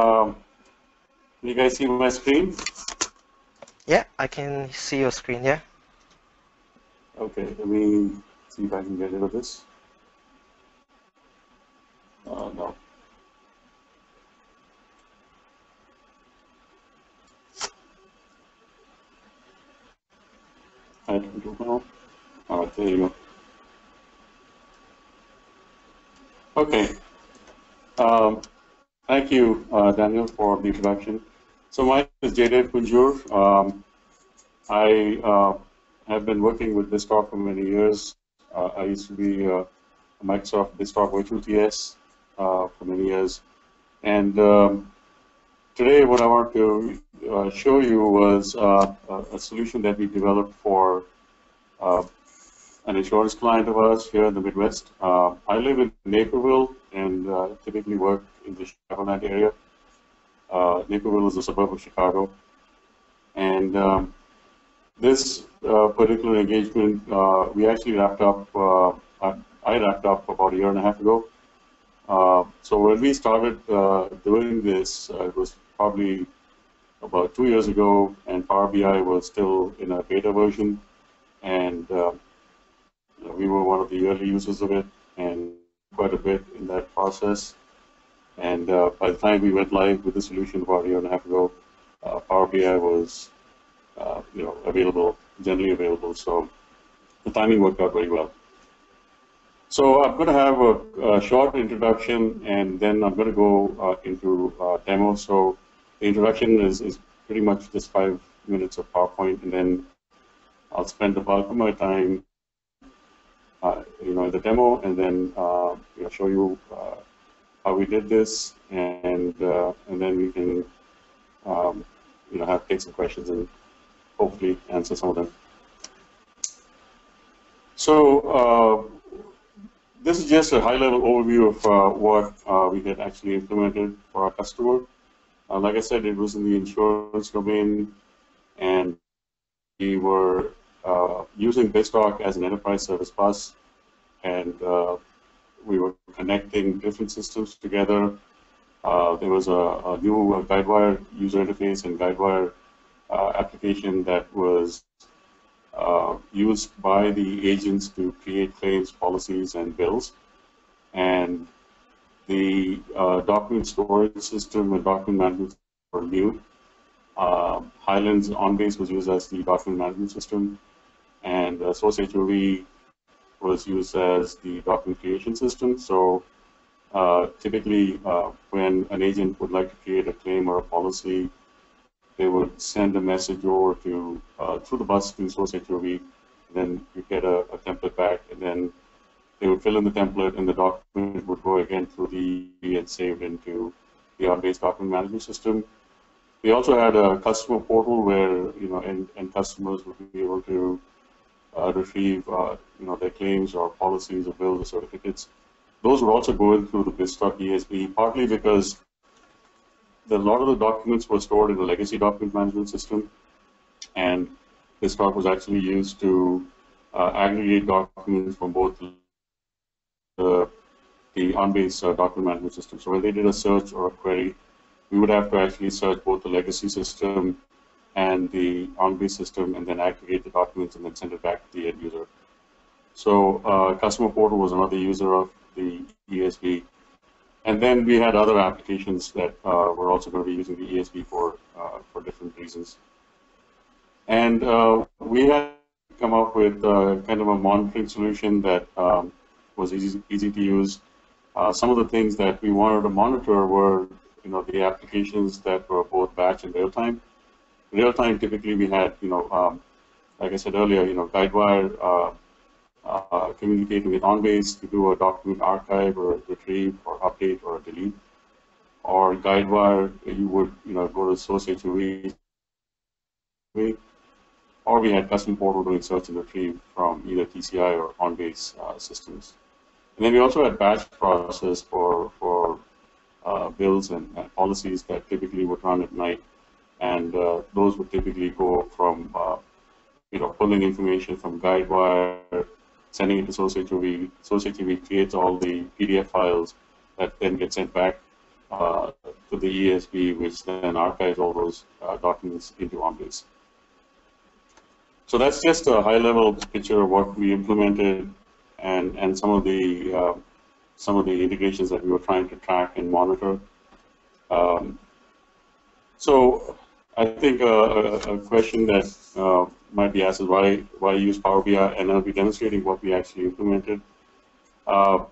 Um, you guys see my screen? Yeah, I can see your screen, yeah. Okay, let me see if I can get rid of this. Uh, no. I don't know. Oh, there you go. Okay. Um, thank you, uh, Daniel, for the introduction. So my name is Jaidev Kunjur. Um, I uh, have been working with BizTalk for many years. Uh, I used to be uh, a Microsoft BizTalk Virtual TS uh, for many years. And um, today what I want to uh, show you was a solution that we developed for an insurance client of ours here in the Midwest. I live in Naperville and typically work in the Chicagoland area. Naperville is a suburb of Chicago. And um, this uh, particular engagement, uh, we actually wrapped up, uh, I wrapped up about a year and a half ago. Uh, so when we started uh, doing this, uh, it was probably about two years ago, and Power BI was still in a beta version, and we were one of the early users of it, and quite a bit in that process. And by the time we went live with the solution about a year and a half ago, Power BI was uh, you know, available, generally available. So the timing worked out very well. So I'm going to have a, a short introduction, and then I'm going to go uh, into uh, demo. So the introduction is, is pretty much just five minutes of PowerPoint, and then I'll spend the bulk of my time, uh, you know, the demo, and then uh, know, show you uh, how we did this, and uh, and then we can, um, you know, have take some questions and hopefully answer some of them. So uh, this is just a high-level overview of uh, what uh, we had actually implemented for our customer. Uh, like I said, it was in the insurance domain, and we were uh, using BizTalk as an enterprise service bus, and uh, we were connecting different systems together. there was a, a new Guidewire user interface and Guidewire uh, application that was uh, used by the agents to create claims, policies, and bills. And the uh, document storage system and document management were new. Uh, Hyland's OnBase was used as the document management system, and uh, Source HOV was used as the document creation system. So uh, typically, uh, when an agent would like to create a claim or a policy, they would send a message over to uh, through the bus to source HOV, then you get a, a, template back, and then they would fill in the template, and the document would go again through the and saved into the OnBase document management system. We also had a customer portal where you know and, and customers would be able to retrieve uh, you know their claims or policies or bills or certificates. Those were also going through the BizTalk ESB, partly because the, a lot of the documents were stored in the legacy document management system, and BizTalk was actually used to uh, aggregate documents from both the, the OnBase uh, document management system. So when they did a search or a query, we would have to actually search both the legacy system and the OnBase system, and then aggregate the documents and then send it back to the end user. So uh, Customer Portal was another user of the ESB and then we had other applications that uh, were also going to be using the ESB for, uh, for different reasons. And uh, we had come up with uh, kind of a monitoring solution that um, was easy, easy to use. Uh, some of the things that we wanted to monitor were you know, the applications that were both batch and real time. Real time, typically we had, you know, um, like I said earlier, you know, Guidewire uh, uh, communicating with OnBase to do a document archive or retrieve or update or delete. Or Guidewire, you would you know go to source HOV, or we had custom portal doing search and retrieve from either TCI or OnBase uh, systems. And then we also had batch process for for uh, bills and, and, policies that typically would run at night, and uh, those would typically go from uh, you know pulling information from Guidewire sending it to. Source HOV creates all the PDF files that then get sent back uh, to the ESB, which then archives all those uh, documents into OnBase. So that's just a high-level picture of what we implemented and, and some of the uh, some of the integrations that we were trying to track and monitor. Um, so I think uh, a, a, question that uh, might be asked is why why use Power BI, and I'll be demonstrating what we actually implemented. Uh,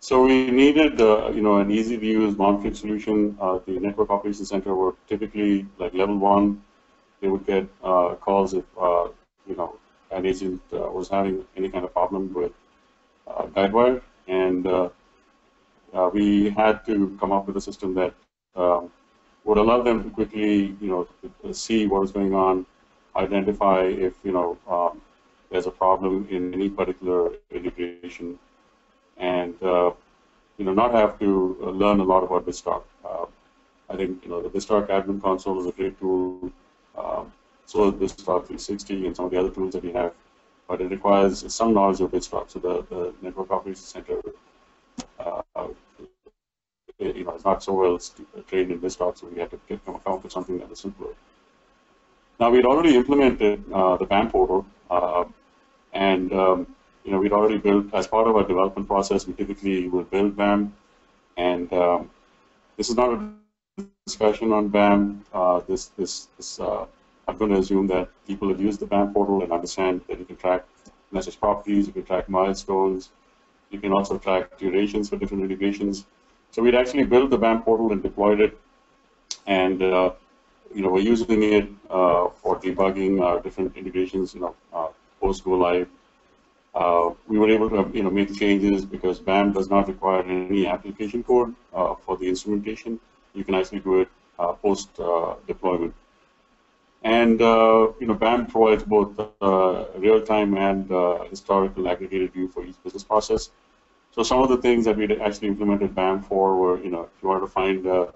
so we needed, uh, you know, an easy-to-use monitoring solution. Uh, the Network Operations Center were typically like level one. They would get uh, calls if, you know, an agent was having any kind of problem with Guidewire, and we had to come up with a system that um, would allow them to quickly, you know, see what is going on, identify if, you know, um, there's a problem in any particular integration and uh, you know not have to uh, learn a lot about BizTalk. Uh, I think you know the BizTalk admin console is a great tool. Um, so is BizTalk 360 and some of the other tools that we have, but it requires some knowledge of BizTalk. So the, the Network Operations Center, uh, you know, it's not so well trained in BizTalk, so we had to get, come up with something that is simpler. Now we'd already implemented uh, the BAM portal, uh, and um, you know, we'd already built, as part of our development process, we typically will build BAM. And um, this is not a discussion on BAM. Uh, this, this, this uh, I'm going to assume that people have used the BAM portal and understand that you can track message properties, you can track milestones, you can also track durations for different integrations. So we'd actually built the BAM portal and deployed it. And, uh, you know, we're using it uh, for debugging our different integrations, you know, uh, post-go live uh, we were able to you know, make changes because BAM does not require any application code uh, for the instrumentation. You can actually do it uh, post uh, deployment. And uh, you know, BAM provides both uh, real-time and historical aggregated view for each business process. So some of the things that we actually implemented BAM for were, you know, if you want to find a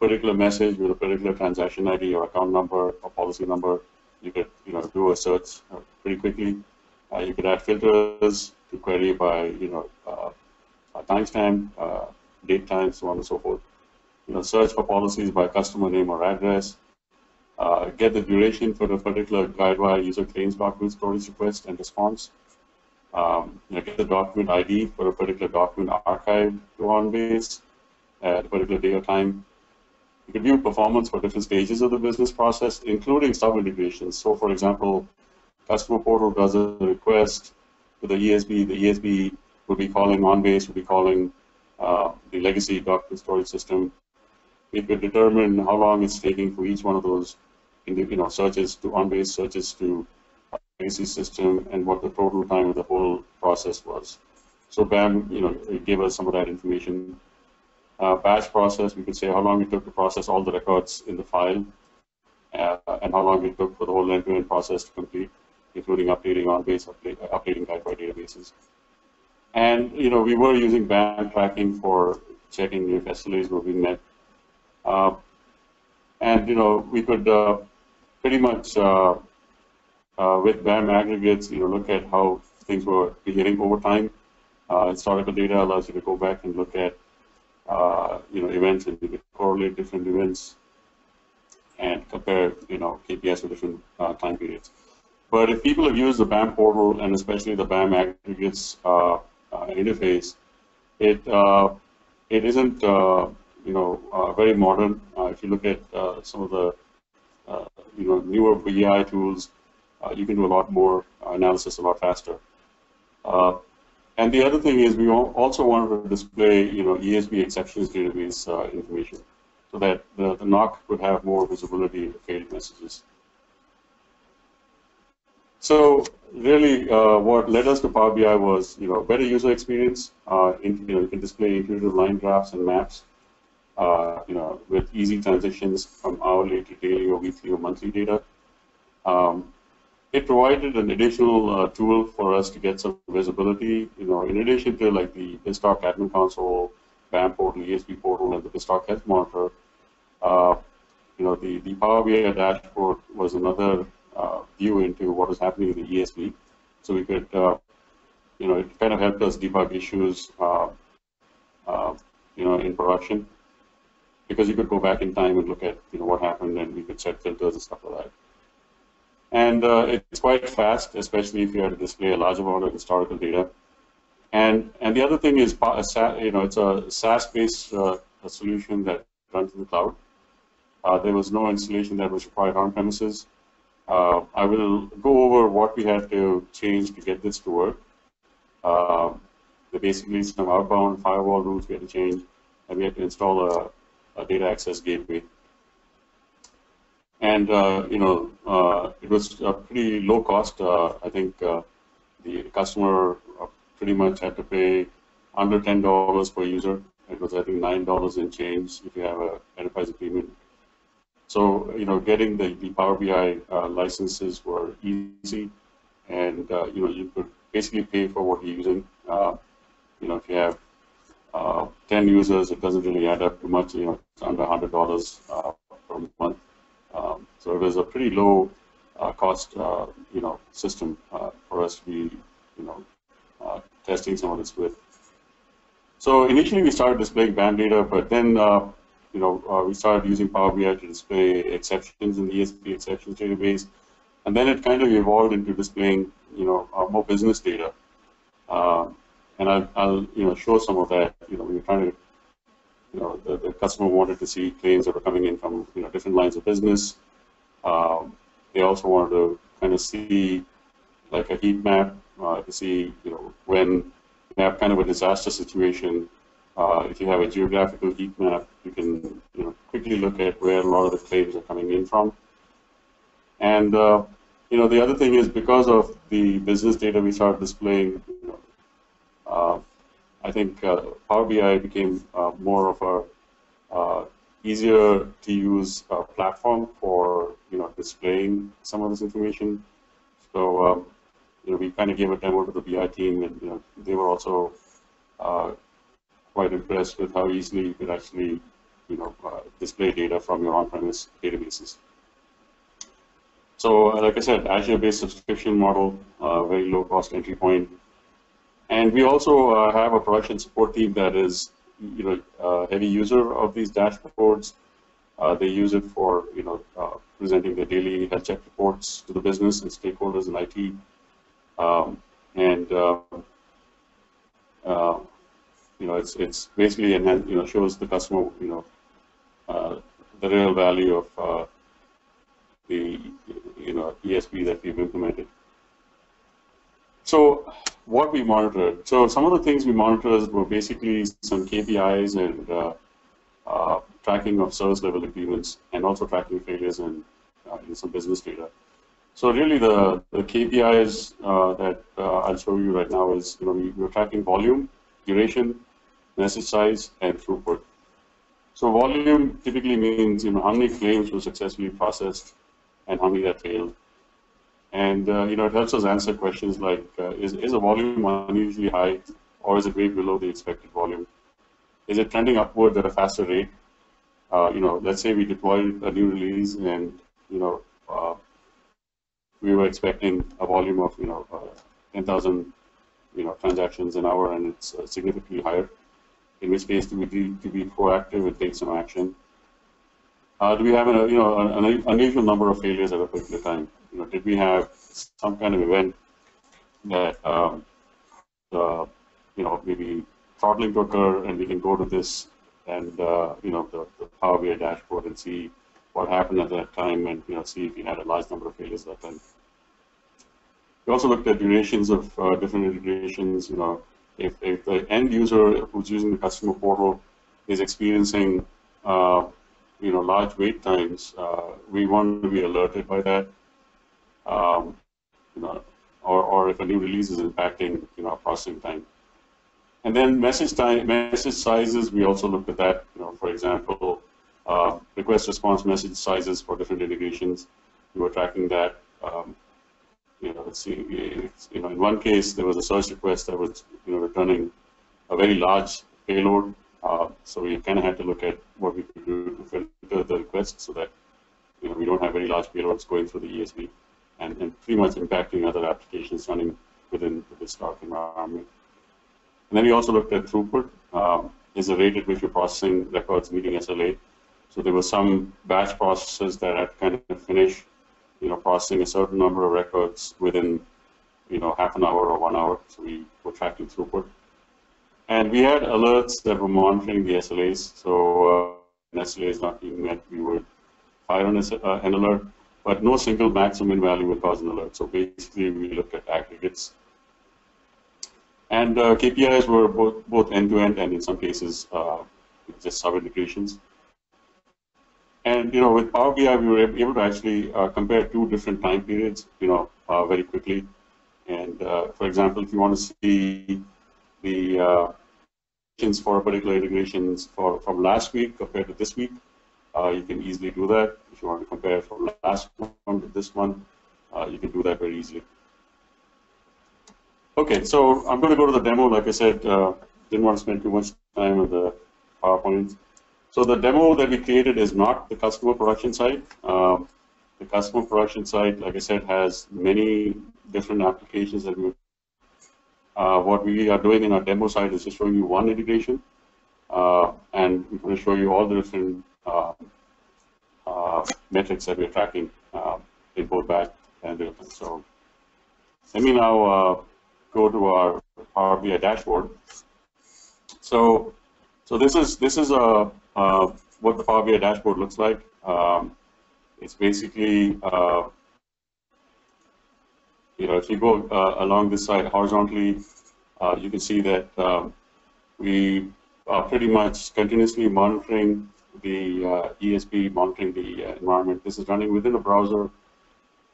particular message with a particular transaction ID or account number or policy number, you could, you know, do a search pretty quickly. Uh, you could add filters to query by, you know, uh, timestamp, uh, date time, so on and so forth. You know, search for policies by customer name or address. Uh, get the duration for a particular Guidewire user claims document storage request and response. Um, you get the document ID for a particular document archived to OnBase at a particular day or time. You can view performance for different stages of the business process, including sub-integrations. So, for example, customer portal does a request to the ESB. The ESB will be calling OnBase, will be calling uh, the legacy document storage system. We could determine how long it's taking for each one of those you know, searches to OnBase, searches to legacy system, and what the total time of the whole process was. So BAM, you know, it gave us some of that information. Uh, batch process, we could say how long it took to process all the records in the file, uh, and how long it took for the whole end-to-end -end process to complete including updating OnBase, update, updating Guidewire databases. And, you know, we were using BAM tracking for checking if SLAs were being met. Uh, and, you know, we could uh, pretty much, uh, uh with BAM aggregates, you look at how things were behaving over time. Uh, historical data allows you to go back and look at, uh, you know, events and correlate different events and compare, you know, KPIs for different time periods. But if people have used the BAM portal and especially the BAM aggregates uh, uh, interface, it uh, it isn't uh, you know uh, very modern. Uh, if you look at some of the you know newer BI tools, you can do a lot more analysis a lot faster. and the other thing is we also wanted to display you know ESB exceptions database information so that the, the NOC would have more visibility of failed messages. So really, uh, what led us to Power BI was, you know, better user experience. Uh, in, you know, you can display intuitive line graphs and maps, uh, you know, with easy transitions from hourly to daily or weekly or monthly data. Um, it provided an additional uh, tool for us to get some visibility, you know, in addition to like the BizTalk admin console, BAM portal, ESB portal, and the BizTalk health monitor. Uh, you know, the, the Power BI dashboard was another uh, view into what was happening in the ESB. So we could, uh, you know, it kind of helped us debug issues, uh, you know, in production. because you could go back in time and look at you know what happened, and we could set filters and stuff like that. And uh, it's quite fast, especially if you have to display a large amount of historical data. And and the other thing is, you know, it's a SaaS-based uh, solution that runs in the cloud. Uh, there was no installation that was required on premises. Uh, I will go over what we had to change to get this to work. Uh, basically some outbound firewall rules we had to change, and we had to install a, a data access gateway. And uh, you know, uh, it was a pretty low cost. Uh, I think the customer pretty much had to pay under ten dollars per user. It was I think nine dollars in change if you have an enterprise agreement. So you know, getting the, the Power BI uh, licenses were easy, and uh, you know you could basically pay for what you're using. Uh, you know, if you have uh, 10 users, it doesn't really add up too much. You know, it's under $100 uh, per month. Um, so it was a pretty low uh, cost, you know, system for us to be, you know, testing some of this with. So initially we started displaying BAM data, but then uh, you know uh, we started using Power BI to display exceptions in the ESB exceptions database, and then it kind of evolved into displaying you know uh, more business data. Um, and I'll, I'll, you know show some of that. You know we were trying to you know the, the customer wanted to see claims that were coming in from you know different lines of business. Um, they also wanted to kind of see like a heat map uh, to see, you know, when you have kind of a disaster situation, uh, if you have a geographical heat map, you can, you know, quickly look at where a lot of the claims are coming in from. And, uh, you know, the other thing is because of the business data we start displaying, you know, uh, I think uh, Power BI became uh, more of a easier to use platform for, you know, displaying some of this information. So, um, you know, we kind of gave a demo to the BI team, and you know, they were also uh, quite impressed with how easily you could actually, you know, uh, display data from your on-premise databases. So, uh, like I said, Azure-based subscription model, uh, very low-cost entry point, and we also uh, have a production support team that is, you know, a heavy user of these dashboards. Uh, they use it for, you know, presenting the daily health check reports to the business and stakeholders in IT. Um, and uh, uh, you know, it's it's basically and you know shows the customer you know uh, the real value of uh, the you know ESB that we've implemented. So what we monitored. So some of the things we monitored were basically some KPIs and uh, uh, tracking of service level agreements and also tracking failures and some business data. So really the, the KPIs uh, that uh, I'll show you right now is, you know, we, we're tracking volume, duration, message size, and throughput. So volume typically means, you know, how many claims were successfully processed and how many that failed. And, uh, you know, it helps us answer questions like, uh, is, is a volume unusually high or is it way below the expected volume? Is it trending upward at a faster rate? Uh, you know, let's say we deployed a new release and, you know, uh, we were expecting a volume of you know uh, 10,000 you know transactions an hour, and it's uh, significantly higher. In which case, do we need to be proactive and take some action? Do we have a you know an unusual number of failures at a particular time? You know, did we have some kind of event that um, uh, you know maybe throttling to occur, and we can go to this and uh, you know the, the Power BI dashboard and see what happened at that time, and you know see if we had a large number of failures at that time. We also looked at durations of uh, different integrations. You know, if, if the end user who's using the customer portal is experiencing, uh, you know, large wait times, uh, we want to be alerted by that. Um, you know, or, or if a new release is impacting, you know, processing time. And then message time, message sizes, we also looked at that. You know, for example, uh, request response message sizes for different integrations. We were tracking that. Um, you know, let's see, you know, in one case there was a search request that was, you know, returning a very large payload. Uh, so we kind of had to look at what we could do to filter the request so that, you know, we don't have very large payloads going through the ESB and, and pretty much impacting other applications running within the stock environment. And then we also looked at throughput. Um, is the rate at which you're processing records meeting SLA. So there were some batch processes that had kind of finished, you know, processing a certain number of records within, you know, half an hour or one hour. So we were tracking throughput. And we had alerts that were monitoring the SLAs. So uh, an SLA is not being met, we would fire an, uh, an alert, but no single max or min value will cause an alert. So basically, we looked at aggregates. And uh, KPIs were both, both end-to-end -end and in some cases uh, just sub-integrations. And you know, with Power BI, we were able to actually uh, compare two different time periods, you know, uh, very quickly. And uh, for example, if you want to see the uh, for a particular integrations for from last week compared to this week, you can easily do that. If you want to compare from last one to this one, uh, you can do that very easily. Okay, so I'm going to go to the demo. Like I said, didn't want to spend too much time on the PowerPoint. So the demo that we created is not the customer production site. Um, the customer production site, like I said, has many different applications that we uh, what we are doing in our demo site is just showing you one integration, uh, and we're going to show you all the different uh, uh metrics that we're tracking uh, in both batch and. So let me now uh, go to our Power BI dashboard. So, so this is this is a uh, what the Power BI dashboard looks like. Um, it's basically, uh, you know, if you go uh, along this side horizontally, uh, you can see that um, we are pretty much continuously monitoring the uh, ESB, monitoring the uh, environment. This is running within a browser,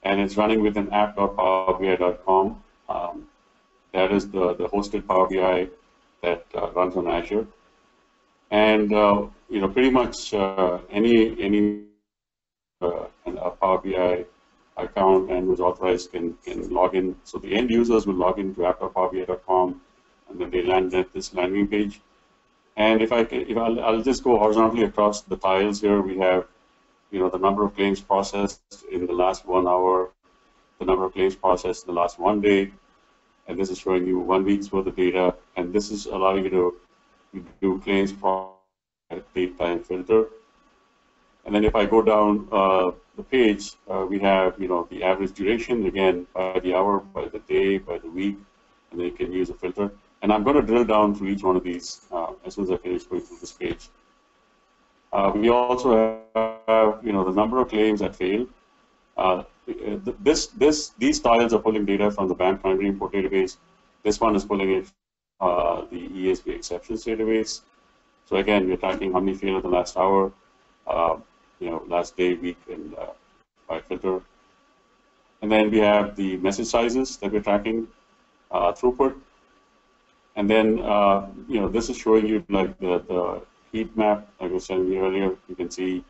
and it's running within app.powerbi.com. Um, that is the, the hosted Power BI that runs on Azure. And you know, pretty much uh, any any uh, Power BI account and was authorized can can log in. So the end users will log into app.powerbi.com, and then they land at this landing page. And if I if I'll, I'll just go horizontally across the tiles here, we have, you know, the number of claims processed in the last one hour, the number of claims processed in the last one day, and this is showing you one week's worth of data, and this is allowing you to do claims date time filter. And then if I go down uh, the page, uh, we have you know the average duration again by the hour, by the day, by the week, and then you can use a filter. And I'm going to drill down through each one of these uh, as soon as I finish going through this page. Uh, we also have you know the number of claims that failed. Uh, this this these tiles are pulling data from the BAM primary import database. This one is pulling it uh, the ESB exceptions database. So again, we're tracking how many failed in the last hour, uh, you know, last day, week, and uh, by filter. And then we have the message sizes that we're tracking, throughput. And then, uh, you know, this is showing you like the, the heat map, like I was saying earlier, you can see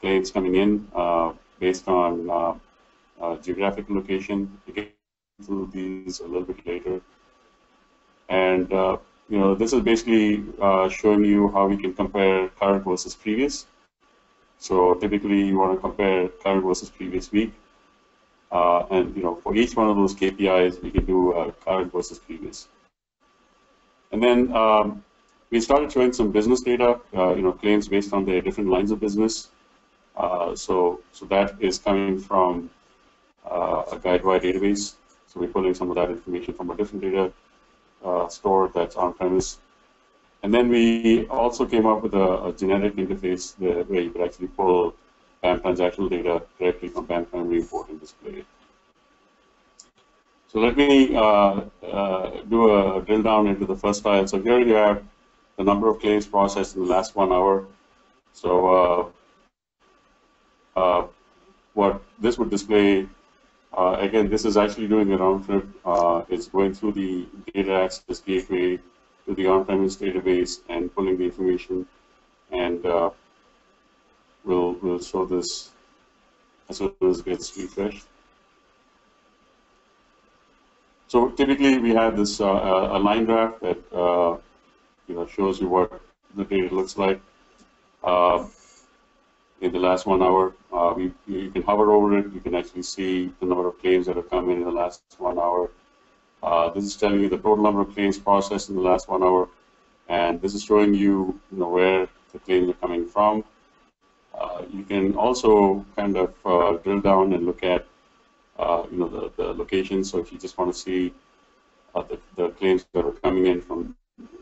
claims coming in uh, based on uh, geographic location. You get through these a little bit later. And you know, this is basically uh, showing you how we can compare current versus previous. So typically you want to compare current versus previous week. Uh, and you know, for each one of those KPIs, we can do uh, current versus previous. And then um, we started showing some business data, uh, you know, claims based on the different lines of business. Uh, so, so that is coming from uh, a GuideWire database. So we're pulling some of that information from a different data uh, store that's on-premise. And then we also came up with a, a generic interface where you could actually pull BAM transactional data directly from BAM primary import and display it. So let me uh, uh, do a drill down into the first tile. So here you have the number of claims processed in the last one hour. So uh, uh what this would display uh, again, this is actually doing a round trip. Uh, it's going through the data access gateway to the on-premise database and pulling the information. And we'll, we'll show this as soon as it gets refreshed. So typically we have this uh, a line graph that uh, you know shows you what the data looks like. Uh, in the last one hour. Uh, we, you can hover over it. You can actually see the number of claims that have come in in the last one hour. Uh, this is telling you the total number of claims processed in the last one hour. And this is showing you, you know, where the claims are coming from. uh, you can also kind of uh, drill down and look at uh, you know the, the location. So if you just want to see uh, the, the claims that are coming in from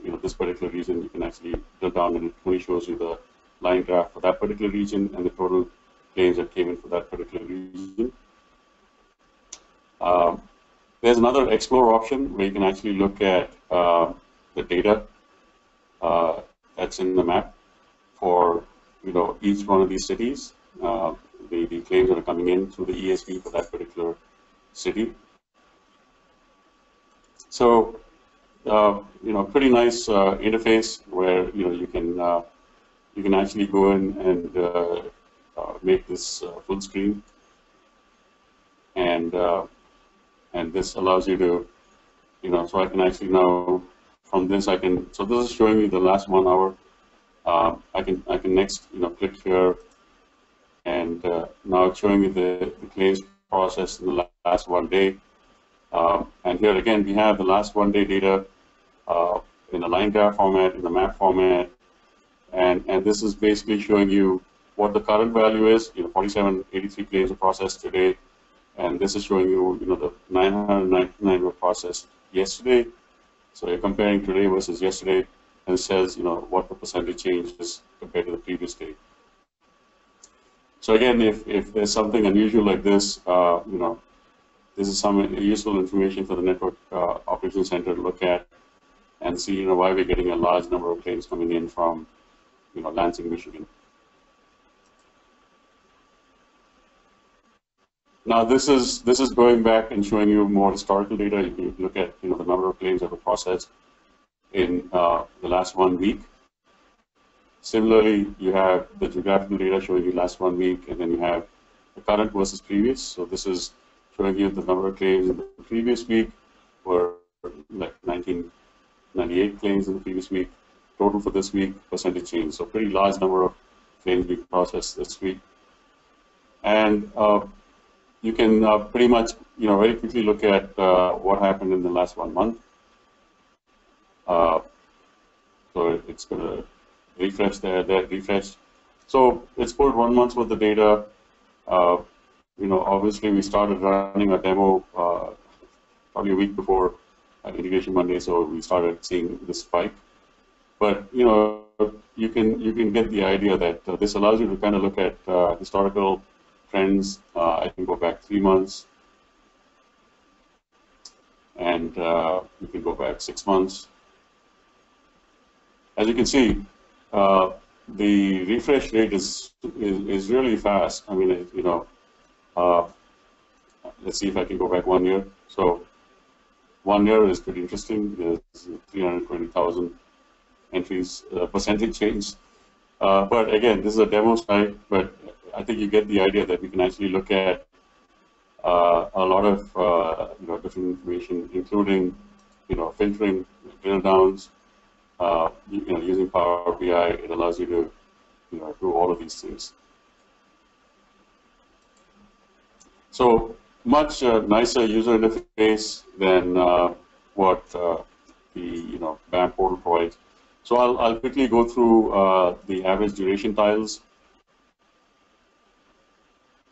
you know this particular region, you can actually drill down and it only shows you the line graph for that particular region and the total claims that came in for that particular region. Um, there's another explore option where you can actually look at uh, the data uh, that's in the map for you know each one of these cities, uh, the, the claims that are coming in through the ESB for that particular city. So uh, you know, pretty nice uh, interface where you know you can uh, you can actually go in and uh, uh, make this uh, full screen, and and this allows you to you know so I can actually now from this I can so this is showing me the last one hour. I can I can next you know click here, and now showing you the, the claims process in the last one day. Um, and here again, we have the last one day data uh, in a line graph format, in the map format, and, and this is basically showing you what the current value is. You know, 4783 claims are processed today, and this is showing you, you know, the 999 were processed yesterday. So you're comparing today versus yesterday, and says, you know, what the percentage change is compared to the previous day. So again, if, if there's something unusual like this, uh, you know, this is some useful information for the network uh, operations center to look at and see, you know, why we're getting a large number of claims coming in from, you know, Lansing, Michigan. Now this is this is going back and showing you more historical data. You can look at you know the number of claims that were processed in uh, the last one week. Similarly, you have the geographical data showing you last one week, and then you have the current versus previous. So this is showing you the number of claims in the previous week were like 1998 claims in the previous week. Total for this week, percentage change. So pretty large number of claims being processed this week. And uh, you can uh, pretty much, you know, very quickly look at uh, what happened in the last one month. Uh, so it's going to refresh there, there, refresh. So it's pulled one month's worth of data. Uh, you know, obviously we started running a demo uh, probably a week before Integration Monday, so we started seeing this spike. But you know, you can you can get the idea that uh, this allows you to kind of look at uh, historical trends. Uh, I can go back three months, and uh, you can go back six months. As you can see, the refresh rate is, is, is really fast. I mean, you know, uh, let's see if I can go back one year. So one year is pretty interesting. There's 320,000 entries, uh, percentage change. Uh, but again, this is a demo site, but I think you get the idea that we can actually look at uh, a lot of uh, you know different information, including you know filtering, drill downs. Uh, you, know, using Power BI, it allows you to you know do all of these things. So much uh, nicer user interface than uh, what uh, the you know BAM portal provides. So I'll, I'll quickly go through uh, the average duration tiles.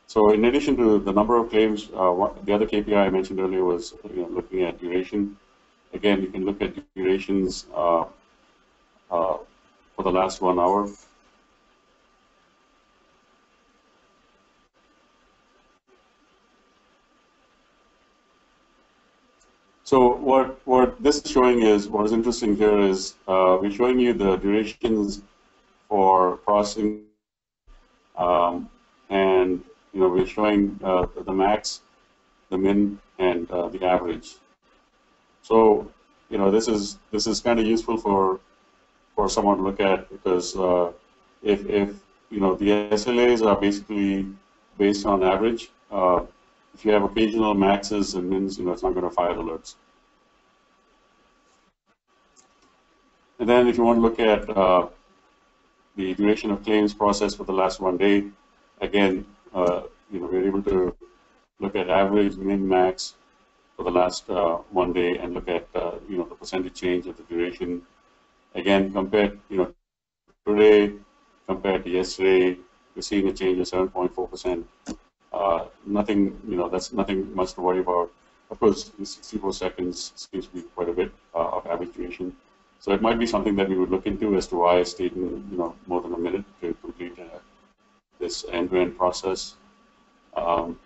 So in addition to the number of claims, uh, what, the other KPI I mentioned earlier was you know, looking at duration. Again, you can look at durations uh, for the last one hour. So what, what this is showing is, what is interesting here is uh, we're showing you the durations for processing um, and you know we're showing uh, the max, the min, and uh, the average. So you know this is this is kind of useful for for someone to look at because uh, if if you know the SLAs are basically based on average, uh, if you have occasional maxes and mins, you know, it's not going to fire alerts. And then if you want to look at uh, the duration of claims process for the last one day, again, uh, you know, we're able to look at average, min, max for the last uh, one day and look at, uh, you know, the percentage change of the duration. Again, compared, you know, today compared to yesterday, we're seeing a change of 7.4%. Uh, nothing, you know, that's nothing much to worry about. Of course, 64 seconds seems to be quite a bit uh, of average duration. So it might be something that we would look into as to why it's taking, you know, more than a minute to complete uh, this end-to-end -end process. Um,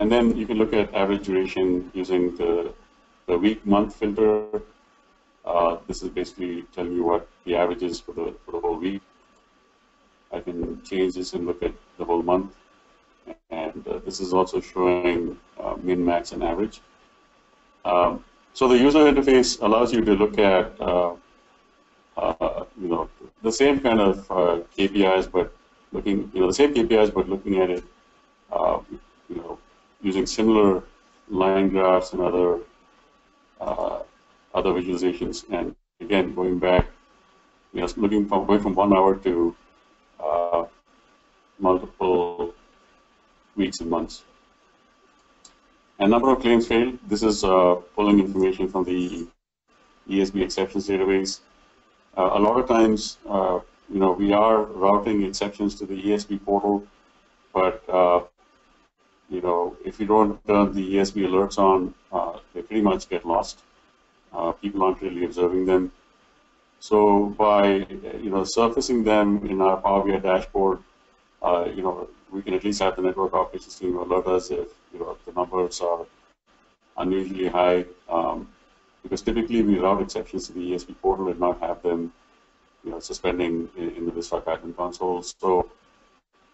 and then you can look at average duration using the, the week-month filter. Uh, this is basically telling you what the average is for the, for the whole week. I can change this and look at the whole month. And uh, this is also showing uh, min, max, and average. Um, so the user interface allows you to look at, uh, uh you know, the same kind of KPIs, but looking, you know, the same KPIs, but looking at it, you know, using similar line graphs and other other visualizations. And again, going back, you know, looking from going from one hour to multiple weeks and months. A number of claims failed. This is uh, pulling information from the ESB exceptions database. Uh, a lot of times, uh, you know, we are routing exceptions to the ESB portal, but uh, you know, if you don't turn the ESB alerts on, uh, they pretty much get lost. Uh, people aren't really observing them. So by you know surfacing them in our Power BI dashboard, uh, you know, we can at least have the network operations team alert us if you know the numbers are unusually high. Um, because typically we route exceptions to the ESB portal and not have them, you know, suspending in, in the BizTalk admin console. So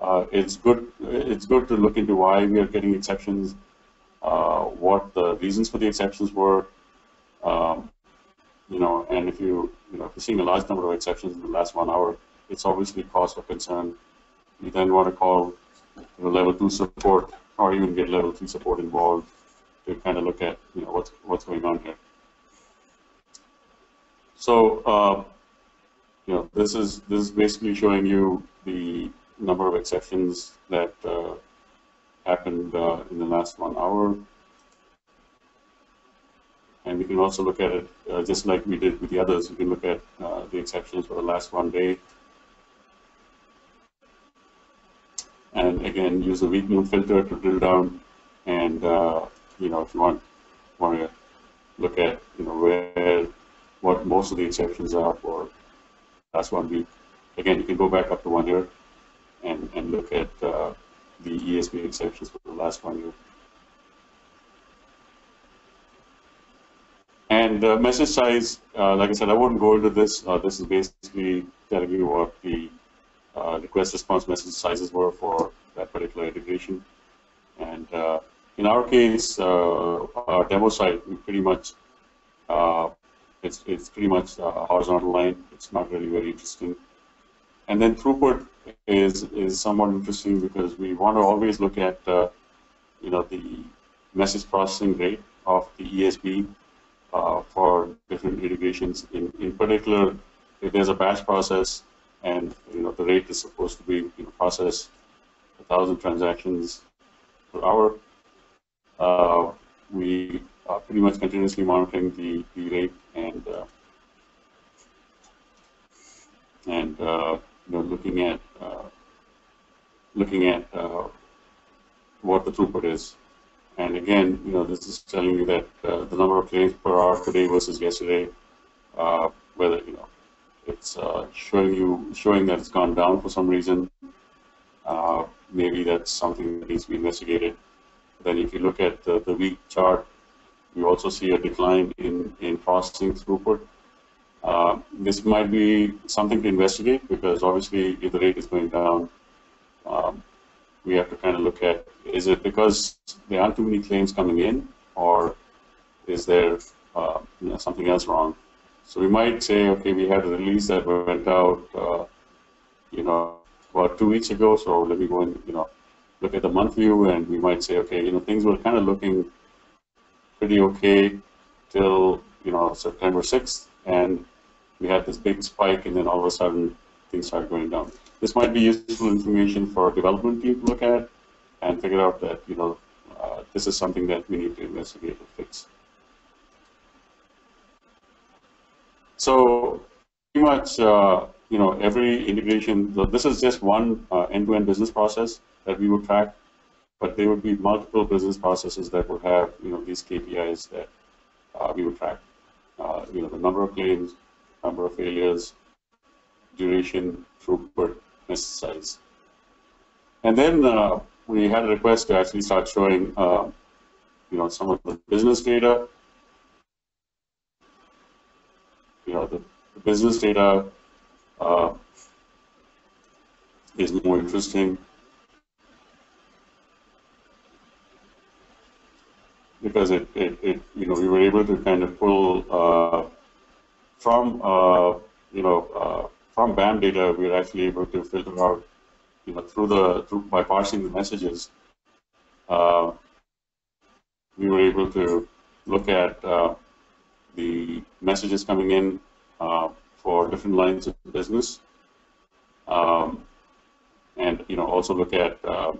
uh, it's good. It's good to look into why we are getting exceptions, uh, what the reasons for the exceptions were, um, you know, and if you, you know, if you're seeing a large number of exceptions in the last one hour, it's obviously cause for concern you then want to call level two support or even get level three support involved to kind of look at you know what's what's going on here. So uh, you know this is this is basically showing you the number of exceptions that uh, happened uh, in the last one hour. And we can also look at it uh, just like we did with the others. We can look at uh, the exceptions for the last one day. And again use the week-month filter to drill down and uh, you know if you want want to look at you know where what most of the exceptions are for last one week. Again you can go back up to one year and and look at uh, the ESB exceptions for the last one year and message size uh, like I said I wouldn't go into this uh, this is basically telling you what the uh, request response message sizes were for that particular integration. And uh, in our case, uh, our demo site, pretty much it's it's pretty much horizontal line. It's not really very interesting. And then throughput is is somewhat interesting because we want to always look at you know the message processing rate of the ESB uh, for different integrations. In in particular, if there's a batch process and you know the rate is supposed to be you know, process a thousand transactions per hour. Uh, we are pretty much continuously monitoring the, the rate and uh, and uh, you know looking at uh, looking at uh, what the throughput is. And again, you know, this is telling you that uh, the number of claims per hour today versus yesterday, whether you know it's uh, showing you showing that it's gone down for some reason. Uh, maybe that's something that needs to be investigated. Then if you look at the, the week chart, you also see a decline in, in processing throughput. Uh, this might be something to investigate because obviously if the rate is going down, um, we have to kind of look at is it because there aren't too many claims coming in or is there uh, you know, something else wrong? So we might say, okay, we had a release that went out, uh, you know, about two weeks ago. So let me go and, you know, look at the month view and we might say, okay, you know, things were kind of looking pretty okay till, you know, September 6th. And we had this big spike and then all of a sudden things started going down. This might be useful information for development team to look at and figure out that, you know, uh, this is something that we need to investigate and fix. So pretty much, uh, you know, every integration, so this is just one uh, end-to-end business process that we would track, but there would be multiple business processes that would have, you know, these KPIs that uh, we would track. Uh, you know, the number of claims, number of failures, duration, throughput, size. And then uh, we had a request to actually start showing, uh, you know, some of the business data. You know, the, the business data uh, is more interesting because it, it, it, you know, we were able to kind of pull uh, from, uh, you know, uh, from BAM data, we were actually able to filter out, you know, through the, through, by parsing the messages, uh, we were able to look at uh, the messages coming in uh, for different lines of business, um, and you know also look at uh,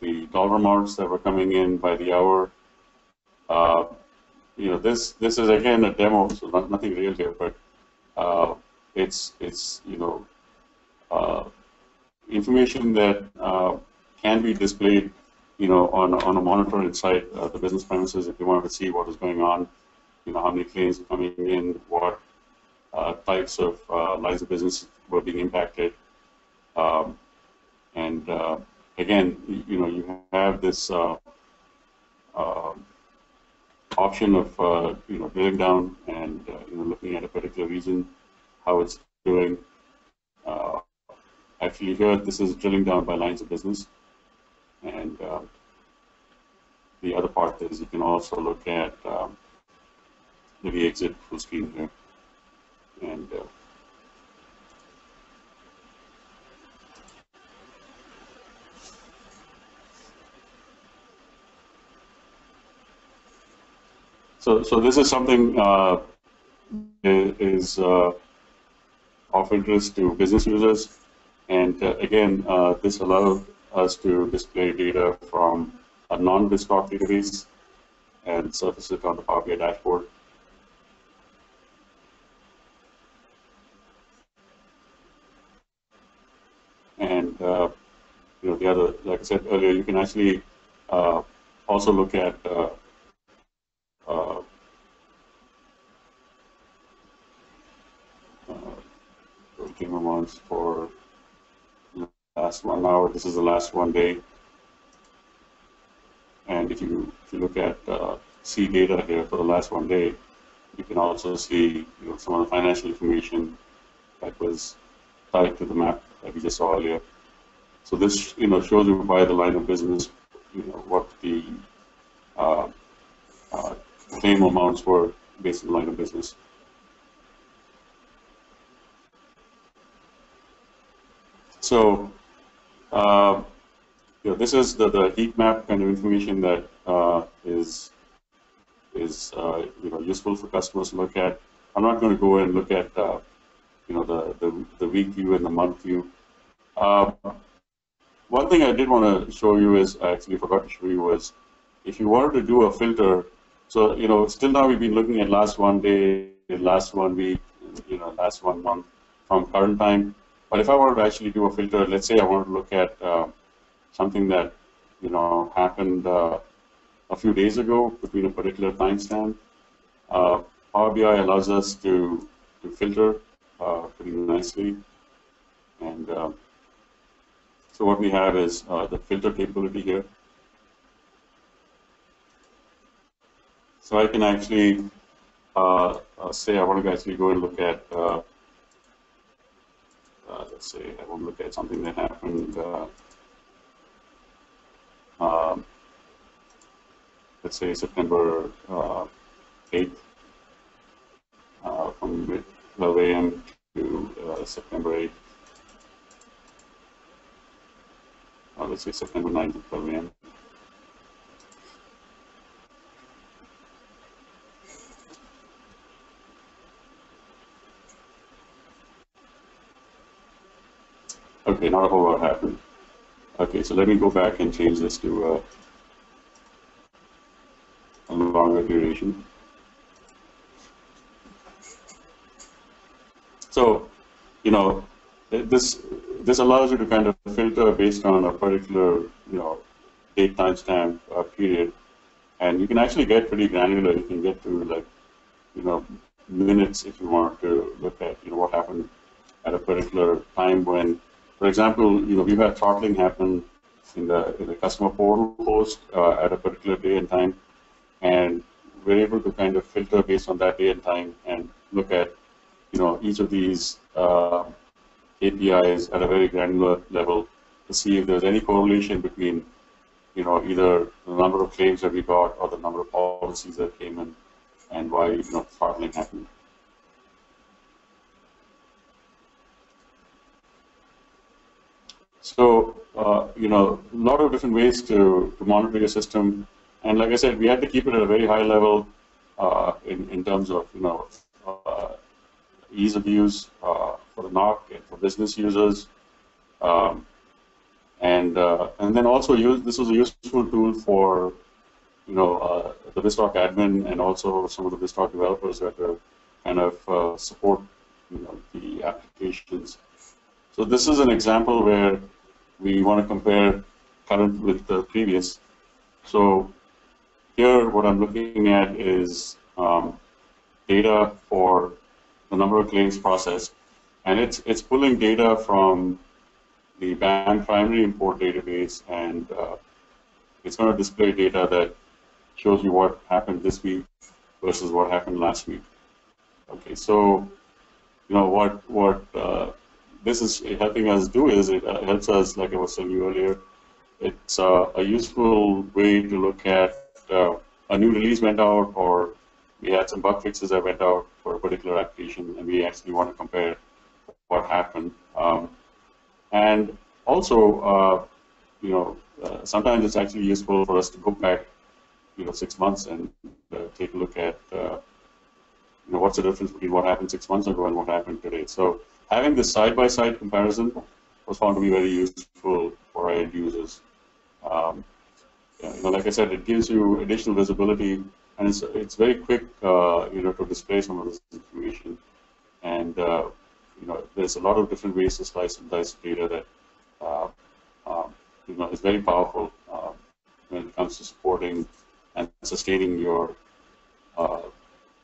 the dollar amounts that were coming in by the hour. Uh, you know this this is again a demo, so not, nothing real here, but uh, it's it's you know uh, information that uh, can be displayed you know on on a monitor inside uh, the business premises if you want to see what is going on, you know how many claims are coming in, what uh, types of uh, lines of business were being impacted. Um, and uh, again, you, know, you have this option of you know drilling down and you know looking at a particular region, how it's doing. actually, here this is drilling down by lines of business, and the other part is you can also look at um, maybe exit full screen here and uh, so so this is something uh, is uh, of interest to business users. And uh, again uh, this allows us to display data from a non-BizTalk database and surface it on the Power BI dashboard. And uh, you know the other, like I said earlier, you can actually uh, also look at uh, uh, amounts for last one hour. This is the last one day, and if you if you look at uh, see data here for the last one day, you can also see you know, some of the financial information that was tied to the map that we just saw earlier. So this, you know, shows you by the line of business, you know, what the uh, uh, claim amounts were based on the line of business. So, uh, you know, this is the, the heat map kind of information that uh, is is uh, you know useful for customers to look at. I'm not going to go and look at uh, you know, the, the, the week view and the month view. Uh, one thing I did want to show you is, I actually forgot to show you was, if you wanted to do a filter, so, you know, still now we've been looking at last one day, last one week, you know, last one month from current time. But if I wanted to actually do a filter, let's say I wanted to look at uh, something that, you know, happened uh, a few days ago between a particular timestamp, uh, Power BI allows us to, to filter uh, pretty nicely. And uh, so what we have is uh, the filter capability here. So I can actually uh, say I want to actually go and look at, uh, let's say I want to look at something that happened, um, let's say September 8th from 12 a.m. to uh, September 8th. Uh, let's say September 9th to 12 a.m. Okay, not a whole lot happened. Okay, so let me go back and change this to uh, a longer duration. So you know, this this allows you to kind of filter based on a particular, you know, date timestamp uh, period, and you can actually get pretty granular. You can get to like, you know, minutes if you want to look at, you know, what happened at a particular time when, for example, you know, we've had throttling happen in the in the customer portal post uh, at a particular day and time, and we're able to kind of filter based on that day and time and look at, you know, each of these uh, APIs at a very granular level to see if there's any correlation between, you know, either the number of claims that we got or the number of policies that came in and why, you know, throttling happened. So, uh, you know, a lot of different ways to, to monitor your system. And like I said, we had to keep it at a very high level uh, in, in terms of, you know, uh, ease of use uh, for the NOC and for business users. Um, and uh, and then also use, this was a useful tool for you know uh, the BizTalk admin and also some of the BizTalk developers that are kind of support you know the applications. So this is an example where we want to compare current with the previous. So here what I'm looking at is um, data for the number of claims processed. And it's, it's pulling data from the BAM primary import database, and uh, it's going to display data that shows you what happened this week versus what happened last week. Okay, so you know what what uh, this is helping us do is it uh, helps us, like I was telling you earlier, it's uh, a useful way to look at uh, a new release went out or we had some bug fixes that went out for a particular application, and we actually want to compare what happened. Um, and also, uh, you know, uh, sometimes it's actually useful for us to go back, you know, six months and uh, take a look at, uh, you know, what's the difference between what happened six months ago and what happened today. So having this side-by-side -side comparison was found to be very useful for our end users. Um, you know, like I said, it gives you additional visibility and it's it's very quick, uh, you know, to display some of this information. And uh, you know, there's a lot of different ways to slice and dice data that uh, um, you know is very powerful um, when it comes to supporting and sustaining your uh,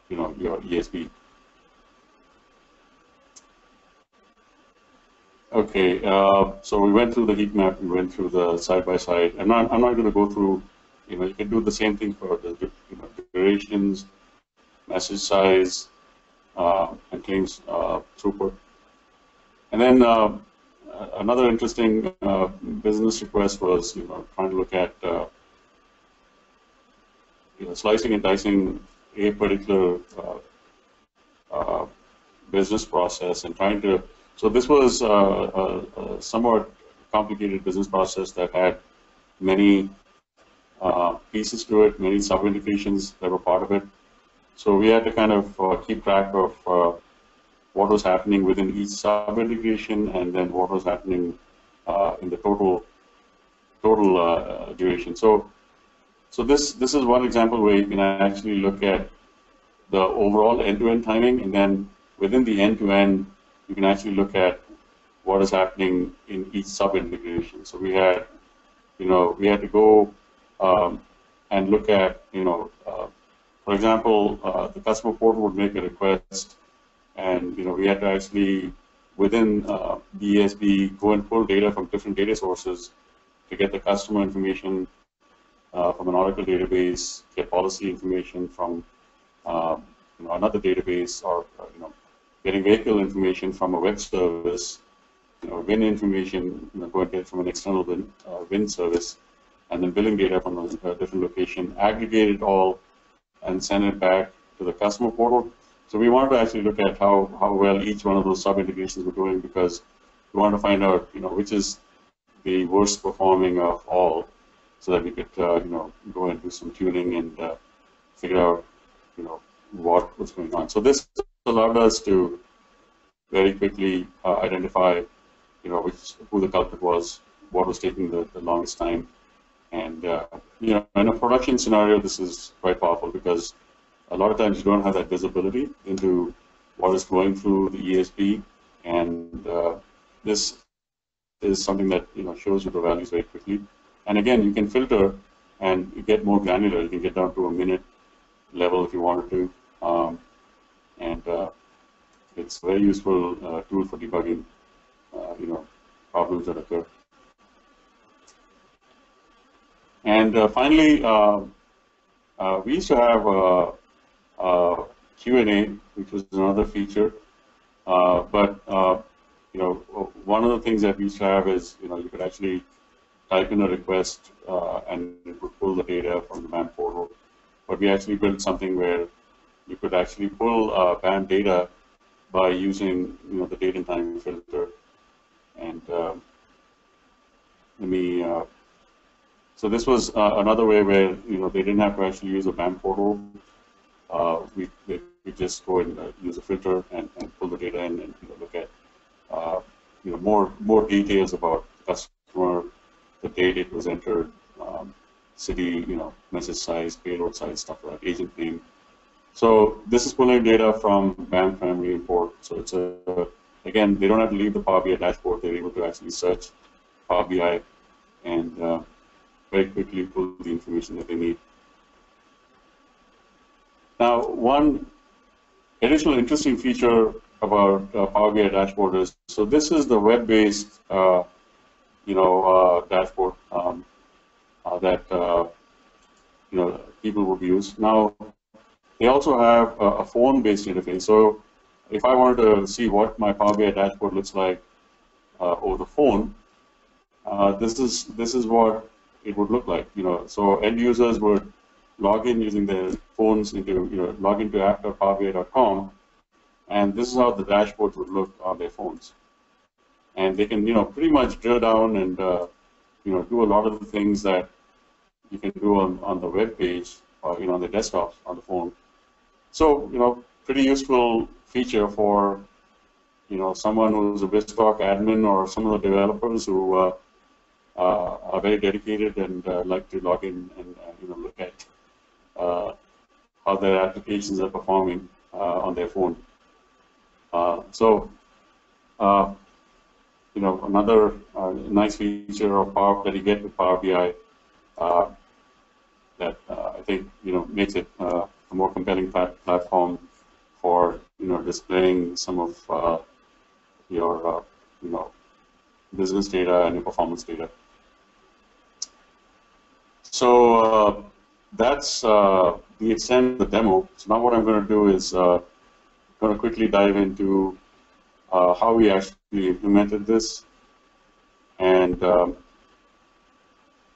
you know your ESB. Okay, uh, so we went through the heat map, we went through the side by side. I'm not I'm not going to go through you know, you can do the same thing for the you know, durations, message size, uh, and claims uh, throughput. And then uh, another interesting uh, business request was, you know, trying to look at uh, you know, slicing and dicing a particular business process and trying to. So this was a, a somewhat complicated business process that had many uh, pieces to it, many sub-integrations that were part of it. So we had to kind of uh, keep track of uh, what was happening within each sub-integration and then what was happening uh, in the total total uh, duration. So so this this is one example where you can actually look at the overall end-to-end -end timing and then within the end-to-end -end, you can actually look at what is happening in each sub-integration. So we had you know we had to go um, and look at, you know, uh, for example, uh, the customer portal would make a request, and you know, we had to actually within uh, the ESB go and pull data from different data sources to get the customer information uh, from an Oracle database, get policy information from um, you know, another database, or uh, you know, getting vehicle information from a web service, you know, VIN information, you know, go and get from an external uh, VIN service, and then billing data from a different location, aggregate it all, and send it back to the customer portal. So we wanted to actually look at how, how well each one of those sub-integrations were doing because we wanted to find out, you know, which is the worst performing of all so that we could, uh, you know, go and do some tuning and uh, figure out, you know, what was going on. So this allowed us to very quickly uh, identify, you know, which, who the culprit was, what was taking the, the longest time, and uh, you know, in a production scenario, this is quite powerful because a lot of times you don't have that visibility into what is going through the ESB, and uh, this is something that you know shows you the values very quickly. And again, you can filter and get more granular. You can get down to a minute level if you wanted to, um, and uh, it's a very useful uh, tool for debugging, uh, you know, problems that occur. And uh, finally, uh, uh, we used to have Q&A, which was another feature. but you know, one of the things that we used to have is, you know, you could actually type in a request and it would pull the data from the BAM portal. But we actually built something where you could actually pull uh, BAM data by using you know the date and time filter. And uh, let me. Uh, so this was uh, another way where you know they didn't have to actually use a BAM portal. Uh, we we just go and uh, use a filter and, and pull the data in and you know, look at you know more more details about the customer, the date it was entered, um, city, you know, message size, payload size, stuff like that, agent name. So this is pulling data from BAM primary import. So it's a, again, they don't have to leave the Power BI dashboard. They're able to actually search Power BI and uh, very quickly pull the information that they need. Now, one additional interesting feature about uh, Power BI dashboard is, so this is the web-based, uh, you know, uh, dashboard um, uh, that, uh, you know, people would use. Now, they also have a, a phone-based interface. So if I wanted to see what my Power BI dashboard looks like uh, over the phone, uh, this is this is what it would look like. You know, so end users would log in using their phones into you know log into app.powerbi.com, and this is how the dashboard would look on their phones. And they can you know pretty much drill down and uh, you know do a lot of the things that you can do on, on the web page or you know on the desktop on the phone so, you know, pretty useful feature for, you know, someone who's a BizTalk admin or some of the developers who uh, uh, are very dedicated and uh, like to log in and, uh, you know, look at uh, how their applications are performing uh, on their phone. so, you know, another nice feature of Power that you get with Power BI that I think, you know, makes it a more compelling plat platform for you know displaying some of uh, your uh, you know business data and your performance data. So uh, that's uh, the extent of the demo. So now what I'm going to do is uh, going to quickly dive into uh, how we actually implemented this, and um,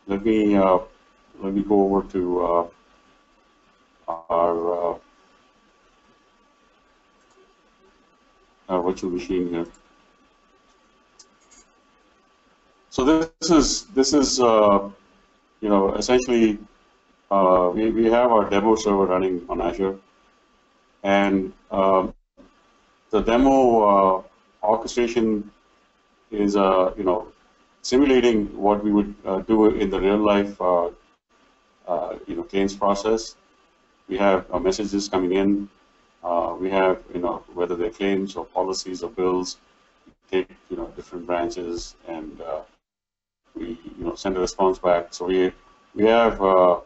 let me let me go over to our, uh, our virtual machine here. So this is this is uh, you know essentially uh, we we have our demo server running on Azure, and um, the demo uh, orchestration is uh, you know simulating what we would uh, do in the real life uh, you know claims process we have uh, messages coming in. Uh, we have, you know, whether they're claims or policies or bills, we take, you know, different branches and uh, we, you know, send a response back. So we, we have, uh,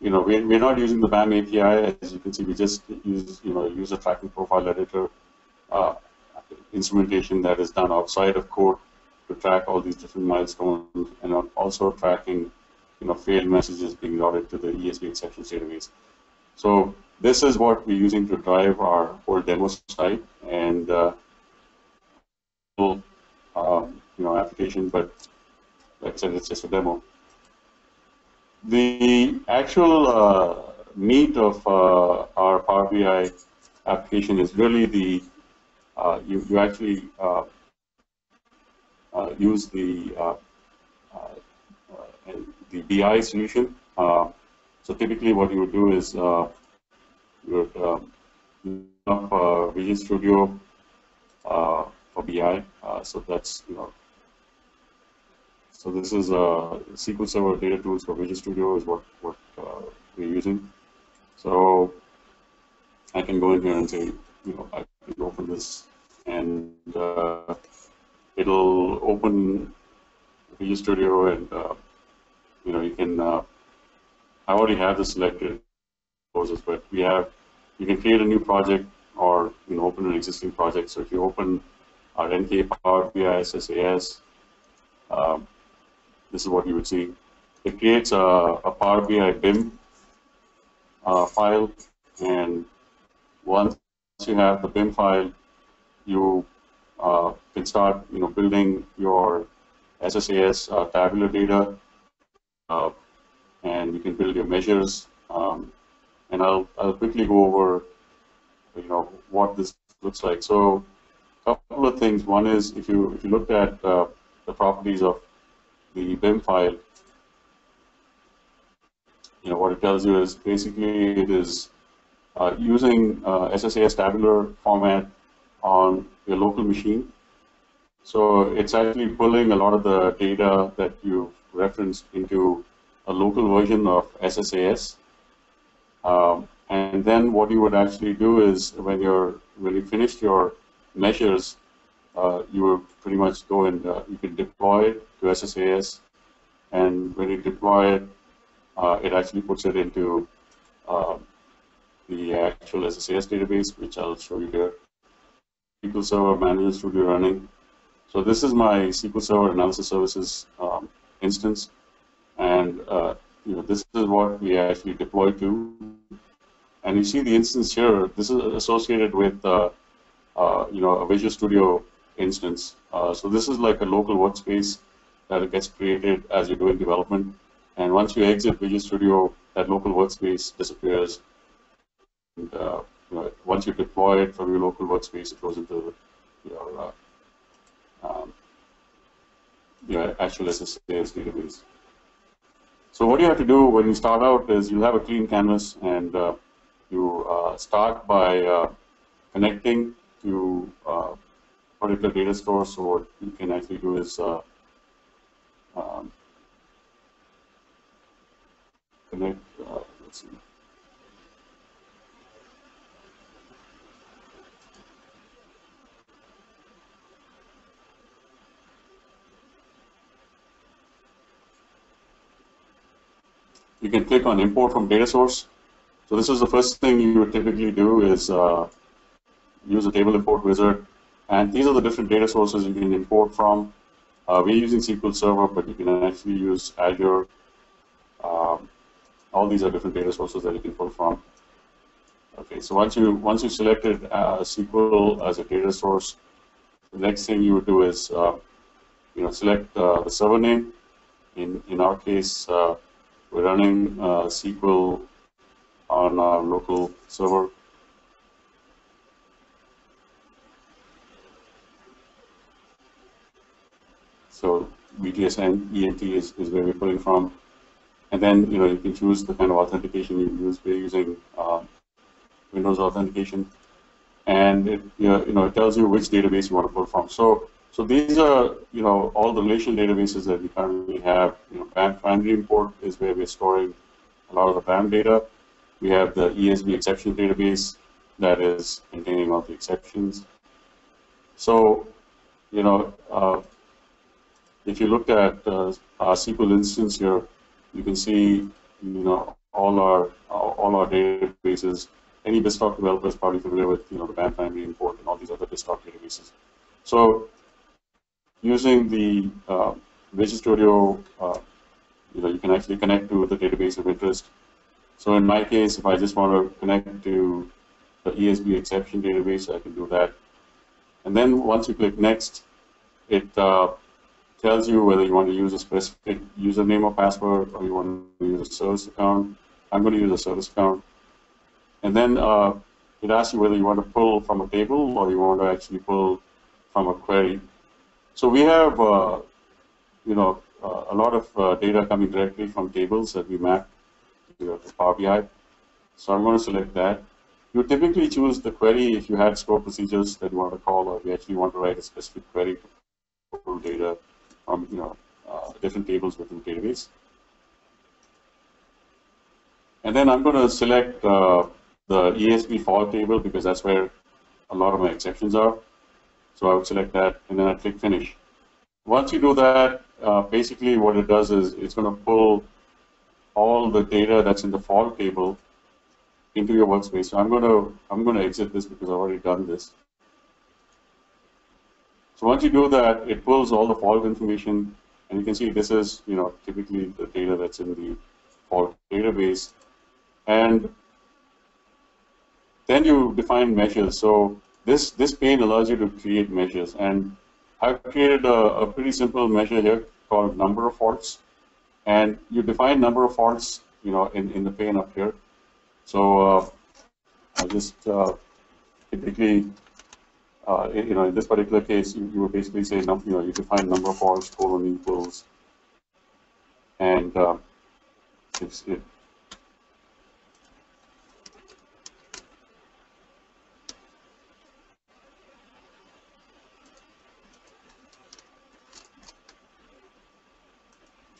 you know, we, we're not using the BAM API. As you can see, we just use, you know, user tracking profile editor uh, instrumentation that is done outside of code to track all these different milestones and also tracking, you know, failed messages being routed to the ESB exceptions database. So this is what we're using to drive our whole demo site and uh, um, you know application, but like I said, it's just a demo. The actual uh, meat of uh, our Power BI application is really the uh, you, you actually uh, uh, use the the BI solution so typically what you would do is uh, you would um, up uh, Visual Studio uh, for BI. Uh, so that's, you know, so this is uh, SQL Server data tools for Visual Studio is what, what uh, we're using. So I can go in here and say, you know, I can open this and uh, it'll open Visual Studio and uh, you know you can. Uh, I already have the selected poses, but we have you can create a new project or you know open an existing project. So if you open our NK Power BI SSAS, um, this is what you would see. It creates a, a Power BI BIM uh, file, and once you have the BIM file, you uh, can start, you know, building your SSAS uh, tabular data, uh, and you can build your measures. Um, and I'll I'll quickly go over, you know, what this looks like. So, a couple of things. One is if you if you looked at uh, the properties of the BIM file, you know, what it tells you is basically it is uh, using uh, SSAS tabular format on your local machine. So it's actually pulling a lot of the data that you've referenced into a local version of SSAS. Um, and then what you would actually do is when you're when you finished your measures, uh, you would pretty much go and uh, you can deploy it to SSAS. And when you deploy it, uh, it actually puts it into uh, the actual SSAS database, which I'll show you here. SQL Server Manager Studio running. So this is my SQL Server Analysis Services um, instance, and uh, you know this is what we actually deploy to. And you see the instance here. This is associated with uh, uh, you know a Visual Studio instance. So this is like a local workspace that gets created as you're doing development. And once you exit Visual Studio, that local workspace disappears. And, uh, you know, once you deploy it from your local workspace, it goes into your uh, um, your actual SSAS database. So what you have to do when you start out is you have a clean canvas and uh, you uh, start by uh, connecting to uh, particular data store. So what you can actually do is uh, um, connect, uh, let's see. You can click on import from data source. So this is the first thing you would typically do is uh, use a table import wizard. And these are the different data sources you can import from. Uh, we're using SQL Server, but you can actually use Azure. Um, all these are different data sources that you can pull from. Okay, so once you once you selected uh, SQL as a data source, the next thing you would do is uh, you know select uh, the server name. In in our case, uh, we're running uh, SQL on our local server. So VTSN ENT is, is where we're pulling from. And then, you know, you can choose the kind of authentication you use. We're using uh, Windows authentication. And it, you know, it tells you which database you want to pull from. So, so these are, you know, all the relational databases that we currently have. You know, BAM primary import is where we're storing a lot of the BAM data. We have the ESB exception database that is containing all the exceptions. So, you know, uh, if you look at uh, our SQL instance here, you can see, you know, all our all our databases. Any BizTalk developer is probably familiar with, you know, the BAM primary import and all these other BizTalk databases. So, using the uh, Visual Studio, uh, you know, you can actually connect to the database of interest. So in my case, if I just want to connect to the ESB exception database, I can do that. And then once you click next, it uh, tells you whether you want to use a specific username or password or you want to use a service account. I'm going to use a service account. And then uh, it asks you whether you want to pull from a table or you want to actually pull from a query. So we have, uh, you know, uh, a lot of uh, data coming directly from tables that we map to Power BI. So I'm going to select that. You typically choose the query if you had stored procedures that you want to call or you actually want to write a specific query to pull data from, you know, uh, different tables within the database. And then I'm going to select uh, the ESB fault table because that's where a lot of my exceptions are. So I would select that and then I click finish. Once you do that, uh, basically what it does is it's going to pull all the data that's in the fault table into your workspace. So I'm going to I'm going to exit this because I've already done this. So once you do that, it pulls all the fault information, and you can see this is you know typically the data that's in the fault database, and then you define measures. So this this pane allows you to create measures, and I've created a, a pretty simple measure here called number of faults, and you define number of faults you know in in the pane up here. So uh, I'll just uh, typically, uh, you know, in this particular case, you, you would basically say, you know, you define number of faults colon equals, and uh, it's, it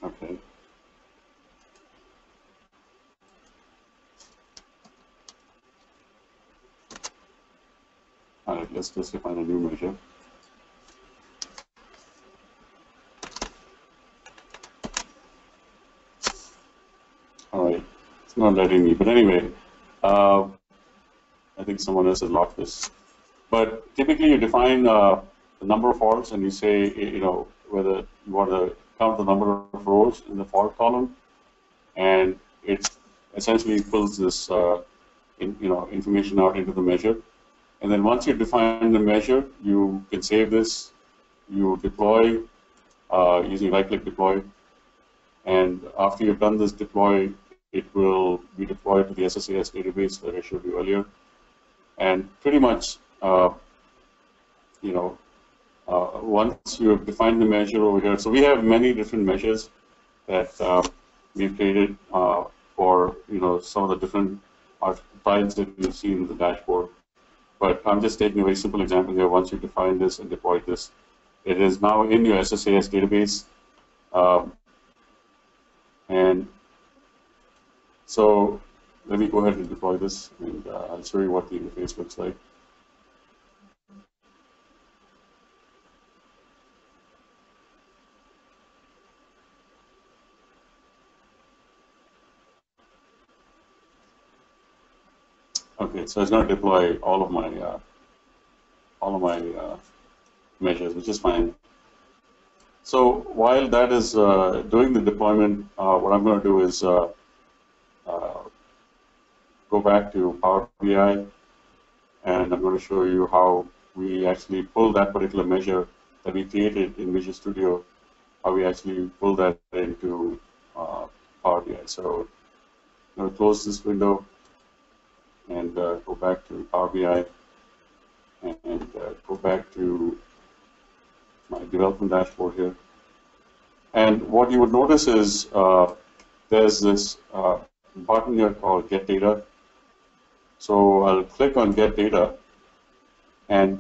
Okay. All right, let's a new measure. All right, it's not letting me, but anyway, uh, I think someone else has locked this. But typically you define uh, the number of faults and you say, you know, whether you want to count the number of rows in the fault column, and it essentially pulls this, uh, in, you know, information out into the measure. And then once you define the measure, you can save this, you deploy uh, using right-click deploy, and after you've done this deploy, it will be deployed to the SSAS database that I showed you earlier. And pretty much, uh, you know, uh, once you have defined the measure over here, so we have many different measures that uh, we've created uh, for, you know, some of the different files that you see in the dashboard. But I'm just taking a very simple example here. Once you define this and deploy this, it is now in your SSAS database. Um, and so let me go ahead and deploy this, and uh, I'll show you what the interface looks like. So it's going to deploy all of my uh, all of my uh, measures, which is fine. So while that is uh, doing the deployment, uh, what I'm going to do is uh, uh, go back to Power BI, and I'm going to show you how we actually pull that particular measure that we created in Visual Studio, how we actually pull that into Power BI. So I'm going to close this window and uh, go back to Power BI and uh, go back to my development dashboard here. And what you would notice is uh, there's this uh, button here called Get Data. So I'll click on Get Data, and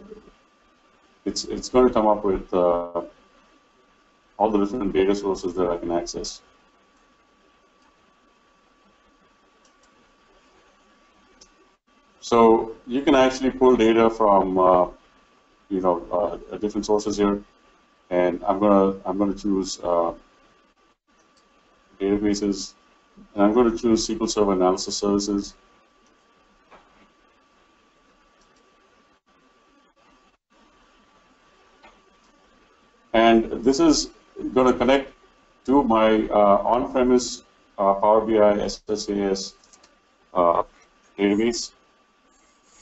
it's it's going to come up with uh, all the different data sources that I can access. So you can actually pull data from uh, you know uh, different sources here, and I'm gonna I'm gonna choose uh, databases, and I'm going to choose SQL Server Analysis Services. And this is going to connect to my uh, on-premise uh, Power BI SSAS uh, database.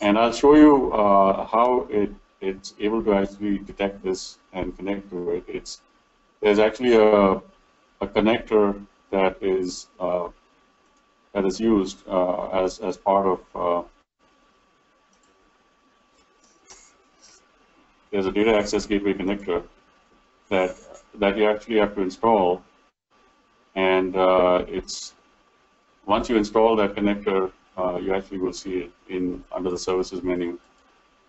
And I'll show you uh, how it, it's able to actually detect this and connect to it. It's, there's actually a, a connector that is uh, that is used uh, as, as part of uh, there's a data access gateway connector that that you actually have to install and uh, it's once you install that connector uh, you actually will see it in under the services menu.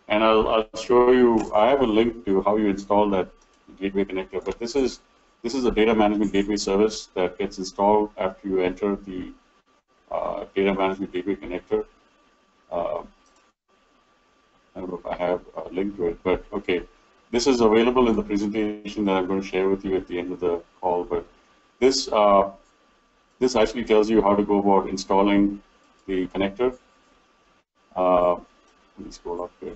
And I'll, I'll show you, I have a link to how you install that gateway connector, but this is this is a data management gateway service that gets installed after you enter the uh, data management gateway connector. Uh, I don't know if I have a link to it, but okay. this is available in the presentation that I'm going to share with you at the end of the call. But this uh, this actually tells you how to go about installing the connector. Uh, let me scroll up here.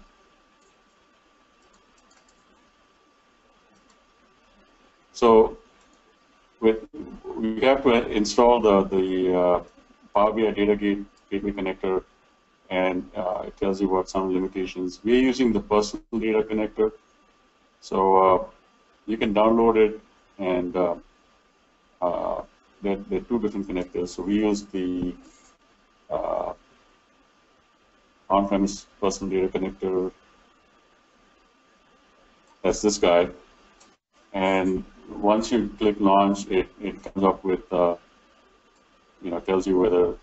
So with, we have to install the, the uh, Power BI Data Gate, Gateway Connector, and uh, it tells you about some limitations. We're using the personal data connector, so uh, you can download it, and uh, uh, there, there, are two different connectors. So we use the uh, on-premise personal data connector. That's this guy, and once you click launch, it, it comes up with, uh, you know, tells you whether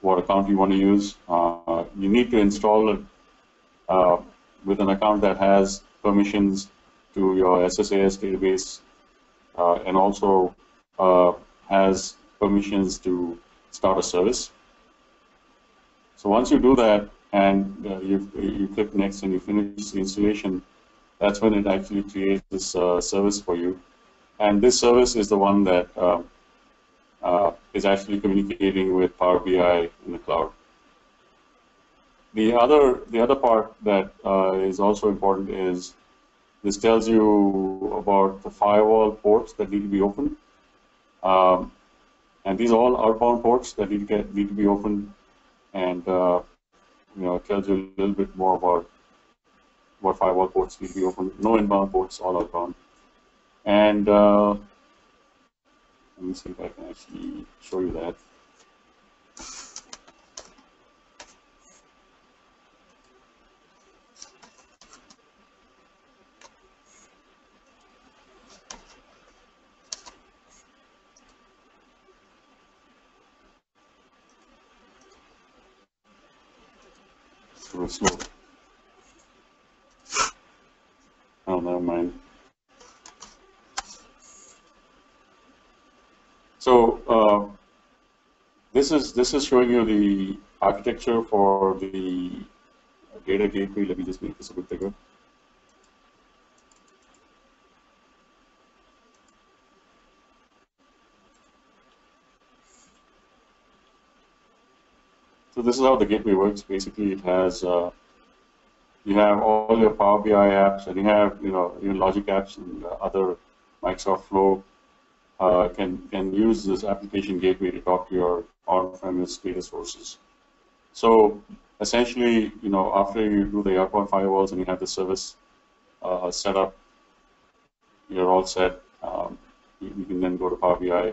what account you want to use. Uh, you need to install it uh, with an account that has permissions to your SSAS database uh, and also uh, has permissions to start a service. So once you do that and uh, you, you click next and you finish the installation, that's when it actually creates this uh, service for you. And this service is the one that uh, uh, is actually communicating with Power BI in the cloud. The other, the other part that uh, is also important is this tells you about the firewall ports that need to be opened. Um, and these are all outbound ports that need to, get, need to be opened. And uh, you know, tells you a little bit more about what firewall ports need to be open. No inbound ports, all outbound. And uh, let me see if I can actually show you that. slow. Oh, never mind. So uh, this is this is showing you the architecture for the data gateway. Let me just make this a bit bigger. So this is how the gateway works. Basically, it has uh, you have all your Power BI apps, and you have you know your Logic apps and other Microsoft Flow uh, can can use this application gateway to talk to your on-premise data sources. So essentially, you know, after you do the outbound firewalls and you have the service uh, set up, you're all set. Um, you, you, can then go to Power BI,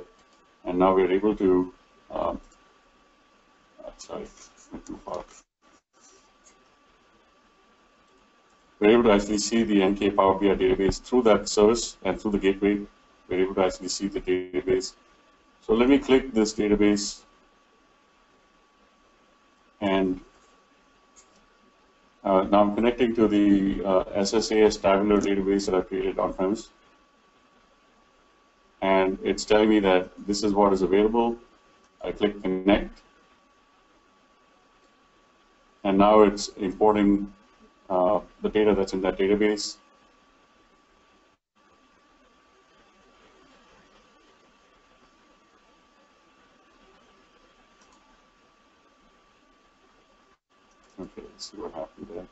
and now we're able to. Um, uh, sorry, went too far. we're able to actually see the NK Power BI database through that service and through the gateway. We're able to actually see the database. So let me click this database and uh, now I'm connecting to the uh, SSAS tabular database that I created on premise. And it's telling me that this is what is available. I click connect. And now it's importing uh, the data that's in that database. Okay, let's see what happened there.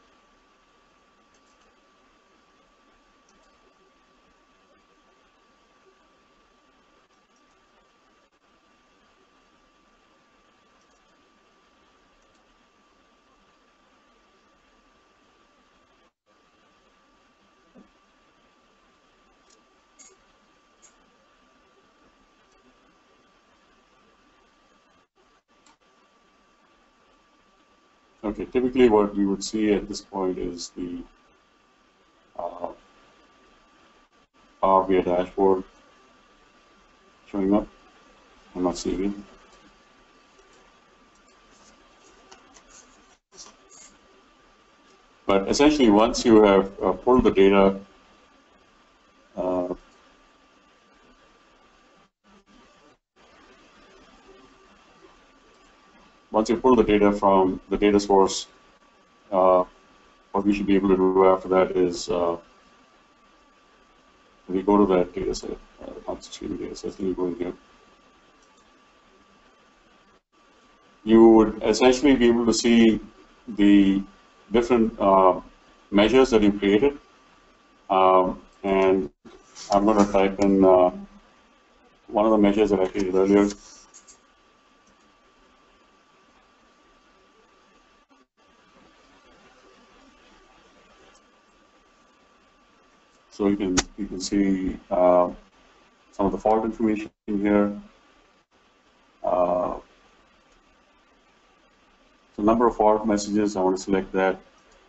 Okay, typically what we would see at this point is the uh, Power BI dashboard showing up. I'm not seeing it. But essentially, once you have uh, pulled the data once you pull the data from the data source, uh, what we should be able to do after that is uh, we go to that data set, uh, constitution data set, you go in here. You would essentially be able to see the different uh, measures that you created. Um, and I'm going to type in uh, one of the measures that I created earlier. So you can you can see uh, some of the fault information here. Uh, so number of fault messages, I want to select that.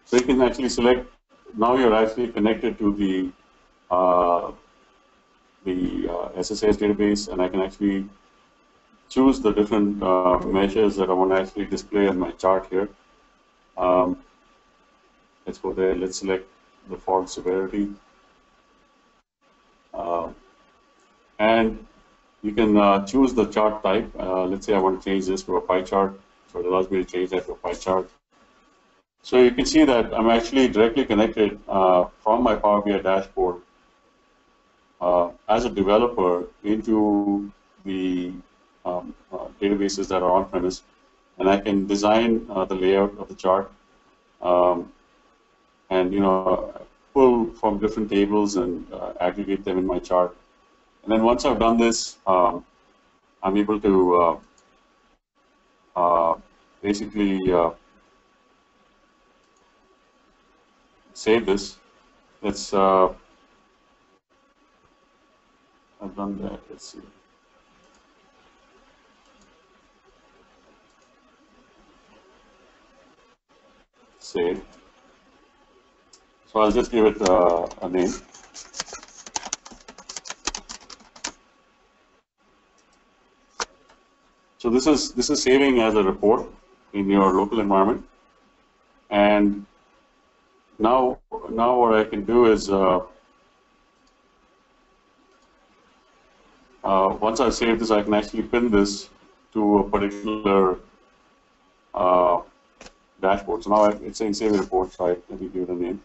So you can actually select, now you're actually connected to the uh, the uh, database and I can actually choose the different uh, measures that I want to actually display on my chart here. Um, let's go there, let's select the fault severity. Uh, and you can uh, choose the chart type. Uh, let's say I want to change this to a pie chart. So it allows me to change that to a pie chart. So you can see that I'm actually directly connected uh, from my Power BI dashboard uh, as a developer into the um, uh, databases that are on-premise, and I can design the layout of the chart, um, and you know pull from different tables and uh, aggregate them in my chart. And then once I've done this, um, I'm able to uh, uh, basically uh, save this. Let's, uh, I've done that, let's see. Save. So I'll just give it uh, a name. So this is this is saving as a report in your local environment, and now now what I can do is uh, uh, once I save this, I can actually pin this to a particular uh, dashboard. So now it's saying save report, so I, let me give it a name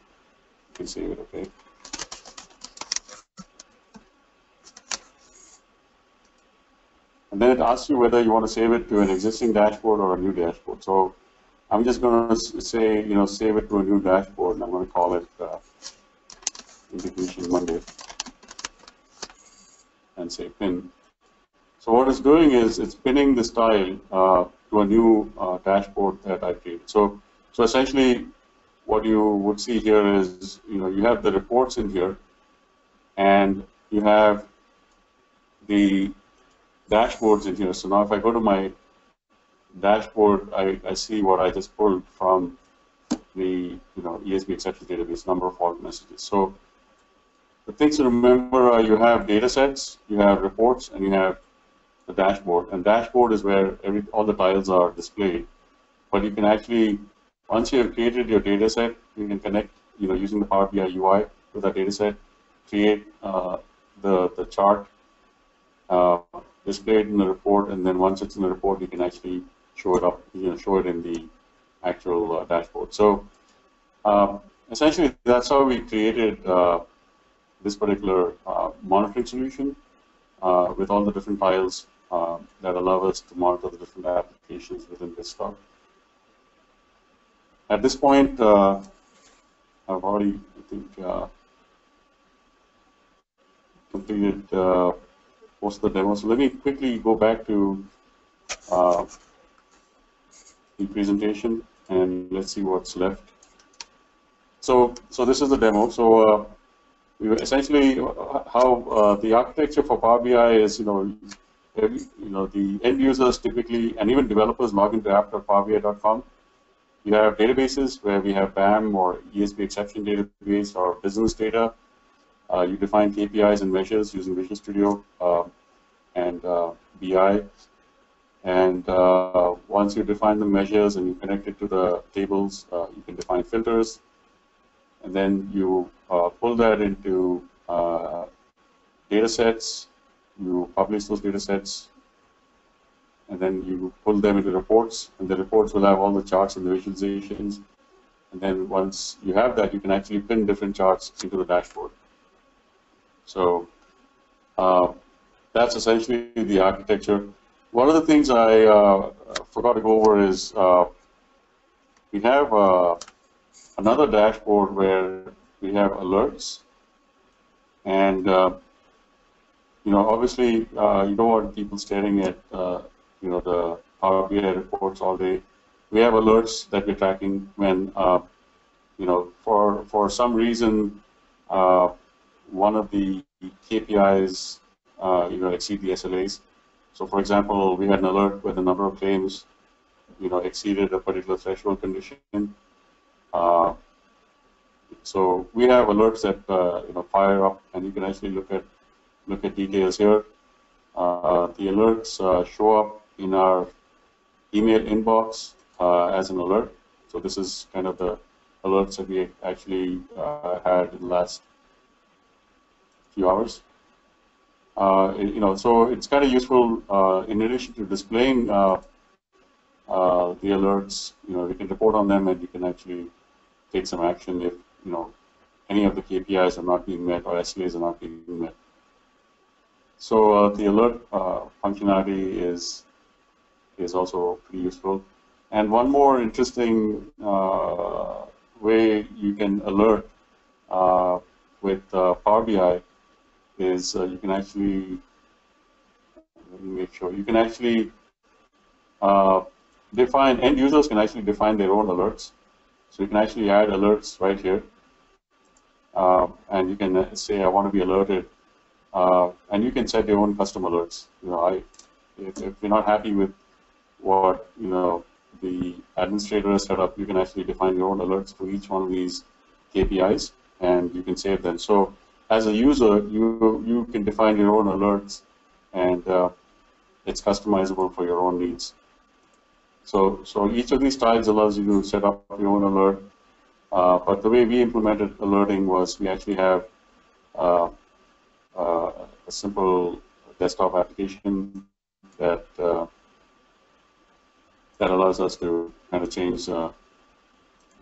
can save it, okay? And then it asks you whether you want to save it to an existing dashboard or a new dashboard. So I'm just going to say, you know, save it to a new dashboard, and I'm going to call it uh, Integration Monday and say pin. So what it's doing is it's pinning this tile uh, to a new uh, dashboard that I created. So, so essentially, what you would see here is, you know, you have the reports in here, and you have the dashboards in here. So now if I go to my dashboard, I, I see what I just pulled from the, you know, ESB exception database, number of fault messages. So the things to remember are you have data sets, you have reports, and you have the dashboard. And dashboard is where every all the tiles are displayed. But you can actually once you have created your data set, you can connect, you know, using the Power BI UI to that data set, create uh, the, the chart, uh, display it in the report, and then once it's in the report, you can actually show it up, you know, show it in the actual uh, dashboard. So um, essentially, that's how we created uh, this particular uh, monitoring solution uh, with all the different files that allow us to monitor the different applications within BizTalk. At this point, uh, I've already, I think, uh, completed uh, most of the demo. So let me quickly go back to uh, the presentation and let's see what's left. So, so this is the demo. So, uh, we essentially how uh, the architecture for Power BI is, you know, every, you know, the end users typically, and even developers log into app.powerbi.com you have databases where we have BAM or ESB exception database or business data. Uh, you define KPIs and measures using Visual Studio uh, and uh, BI. And uh, once you define the measures and you connect it to the tables, uh, you can define filters. And then you uh, pull that into data sets. You publish those data sets and then you pull them into reports, and the reports will have all the charts and the visualizations. And then once you have that, you can actually pin different charts into the dashboard. So uh, that's essentially the architecture. One of the things I uh, forgot to go over is uh, we have uh, another dashboard where we have alerts. And, uh, you know, obviously uh, you don't want people staring at, you know, the Power BI reports all day. We have alerts that we're tracking when, you know, for, for some reason, one of the KPIs, you know, exceed the SLAs. So for example, we had an alert where the number of claims, you know, exceeded a particular threshold condition. Uh, so we have alerts that uh, you know fire up, and you can actually look at look at details here. Uh, the alerts uh, show up in our email inbox uh, as an alert. So this is kind of the alerts that we actually uh, had in the last few hours. Uh, you know, so it's kind of useful uh, in addition to displaying uh, uh, the alerts. You know, we can report on them, and you can actually take some action if you know any of the KPIs are not being met or SLAs are not being met. So the alert functionality is is also pretty useful. And one more interesting way you can alert with Power BI is uh, you can actually let me make sure you can actually uh, define end users can actually define their own alerts. So you can actually add alerts right here, uh, and you can uh, say I want to be alerted, uh, and you can set your own custom alerts. You know, I if, if you're not happy with what you know the administrator has set up, you can actually define your own alerts for each one of these KPIs, and you can save them. So as a user, you you can define your own alerts, and uh, it's customizable for your own needs. So so each of these styles allows you to set up your own alert. Uh, but the way we implemented alerting was we actually have uh, uh a simple desktop application that uh, that allows us to kind of change uh,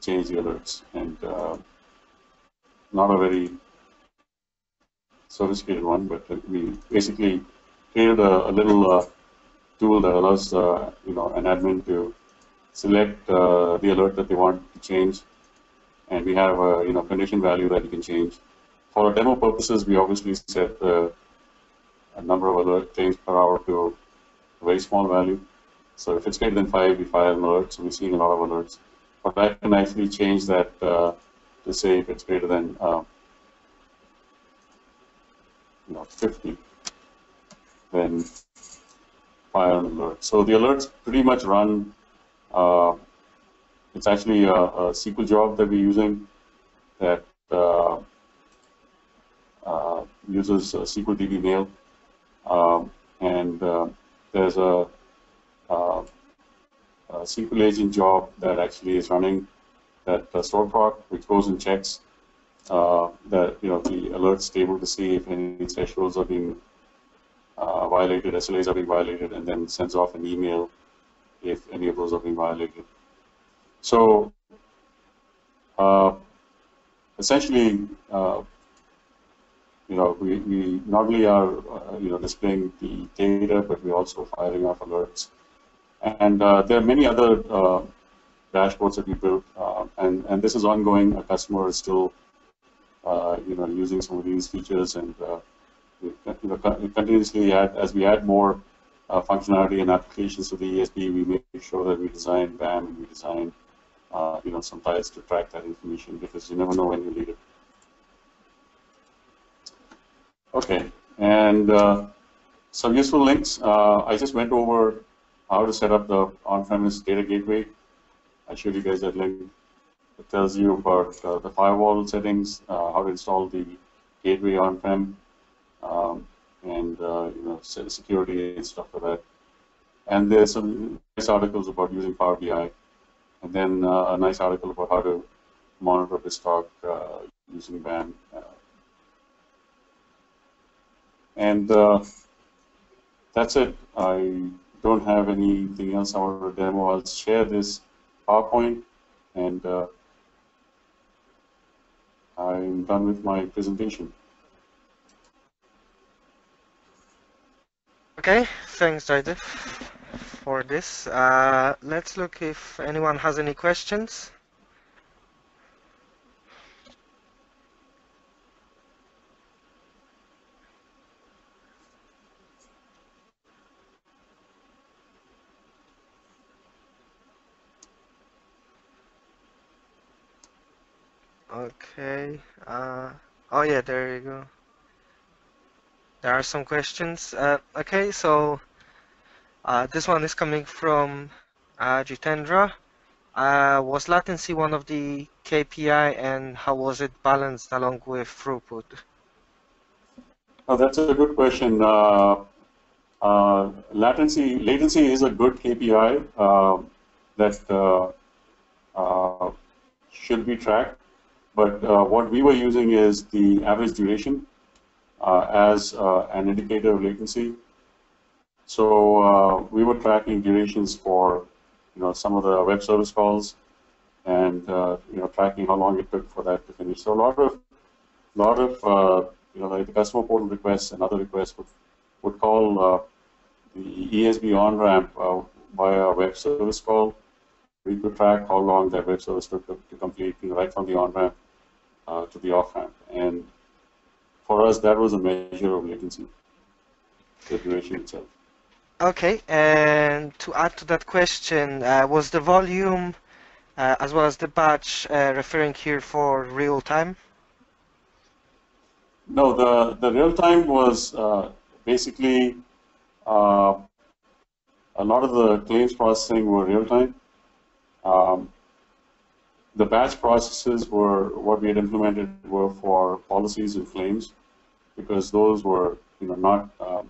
change the alerts and not a very sophisticated one, but we basically created a, a little uh, tool that allows uh, you know an admin to select uh, the alert that they want to change, and we have a you know condition value that you can change. For demo purposes, we obviously set a number of alert claims per hour to a very small value. So if it's greater than five, we fire an alert. So we're seeing a lot of alerts. But I can actually change that uh, to say if it's greater than uh, you know, 50, then fire an alert. So the alerts pretty much run, uh, it's actually a, a, SQL job that we're using that uh, uh, uses SQL DB mail. Um, and uh, there's a, a, SQL agent job that actually is running that uh, StoreProc, which goes and checks uh, that you know the alerts table to see if any thresholds are being uh, violated, SLAs are being violated, and then sends off an email if any of those are being violated. So uh, essentially, uh, you know, we, we not only are uh, you know displaying the data, but we're also firing off alerts. And uh, there are many other dashboards that we built, and and this is ongoing. A customer is still uh, you know, using some of these features and uh, we, continuously add, as we add more uh, functionality and applications to the ESB, we make sure that we design BAM and we design, you know, some tiles to track that information because you never know when you need it. Okay, and uh, some useful links. Uh, I just went over how to set up the on-premise data gateway. I showed you guys that link. It tells you about uh, the firewall settings, uh, how to install the gateway on-prem, um, and uh, you know security and stuff like that. And there's some nice articles about using Power BI, and then a nice article about how to monitor BizTalk using BAM. and that's it. I don't have anything else I want to demo, I'll share this PowerPoint and uh, I'm done with my presentation. Okay, thanks Jaidev for this. Uh, let's look if anyone has any questions. Okay. Uh, oh yeah, there you go. There are some questions. Uh, okay, so uh, this one is coming from uh, Jitendra. Uh, was latency one of the KPI and how was it balanced along with throughput? Oh, that's a good question. Uh, uh, latency latency is a good KPI that should be tracked. But uh, what we were using is the average duration uh, as uh, an indicator of latency. So uh, we were tracking durations for you know some of the web service calls, and you know tracking how long it took for that to finish. So a lot of lot of you know like the customer portal requests and other requests would would call the ESB on ramp via a web service call. We could track how long that web service took to, to complete, you know, right from the on ramp uh, to the off ramp, and for us, that was a measure of latency, the duration itself. Okay, and to add to that question, uh, was the volume uh, as well as the batch uh, referring here for real time? No, the, the real time was uh, basically uh, a lot of the claims processing were real time. Um, the batch processes were what we had implemented were for policies and claims because those were you know not um,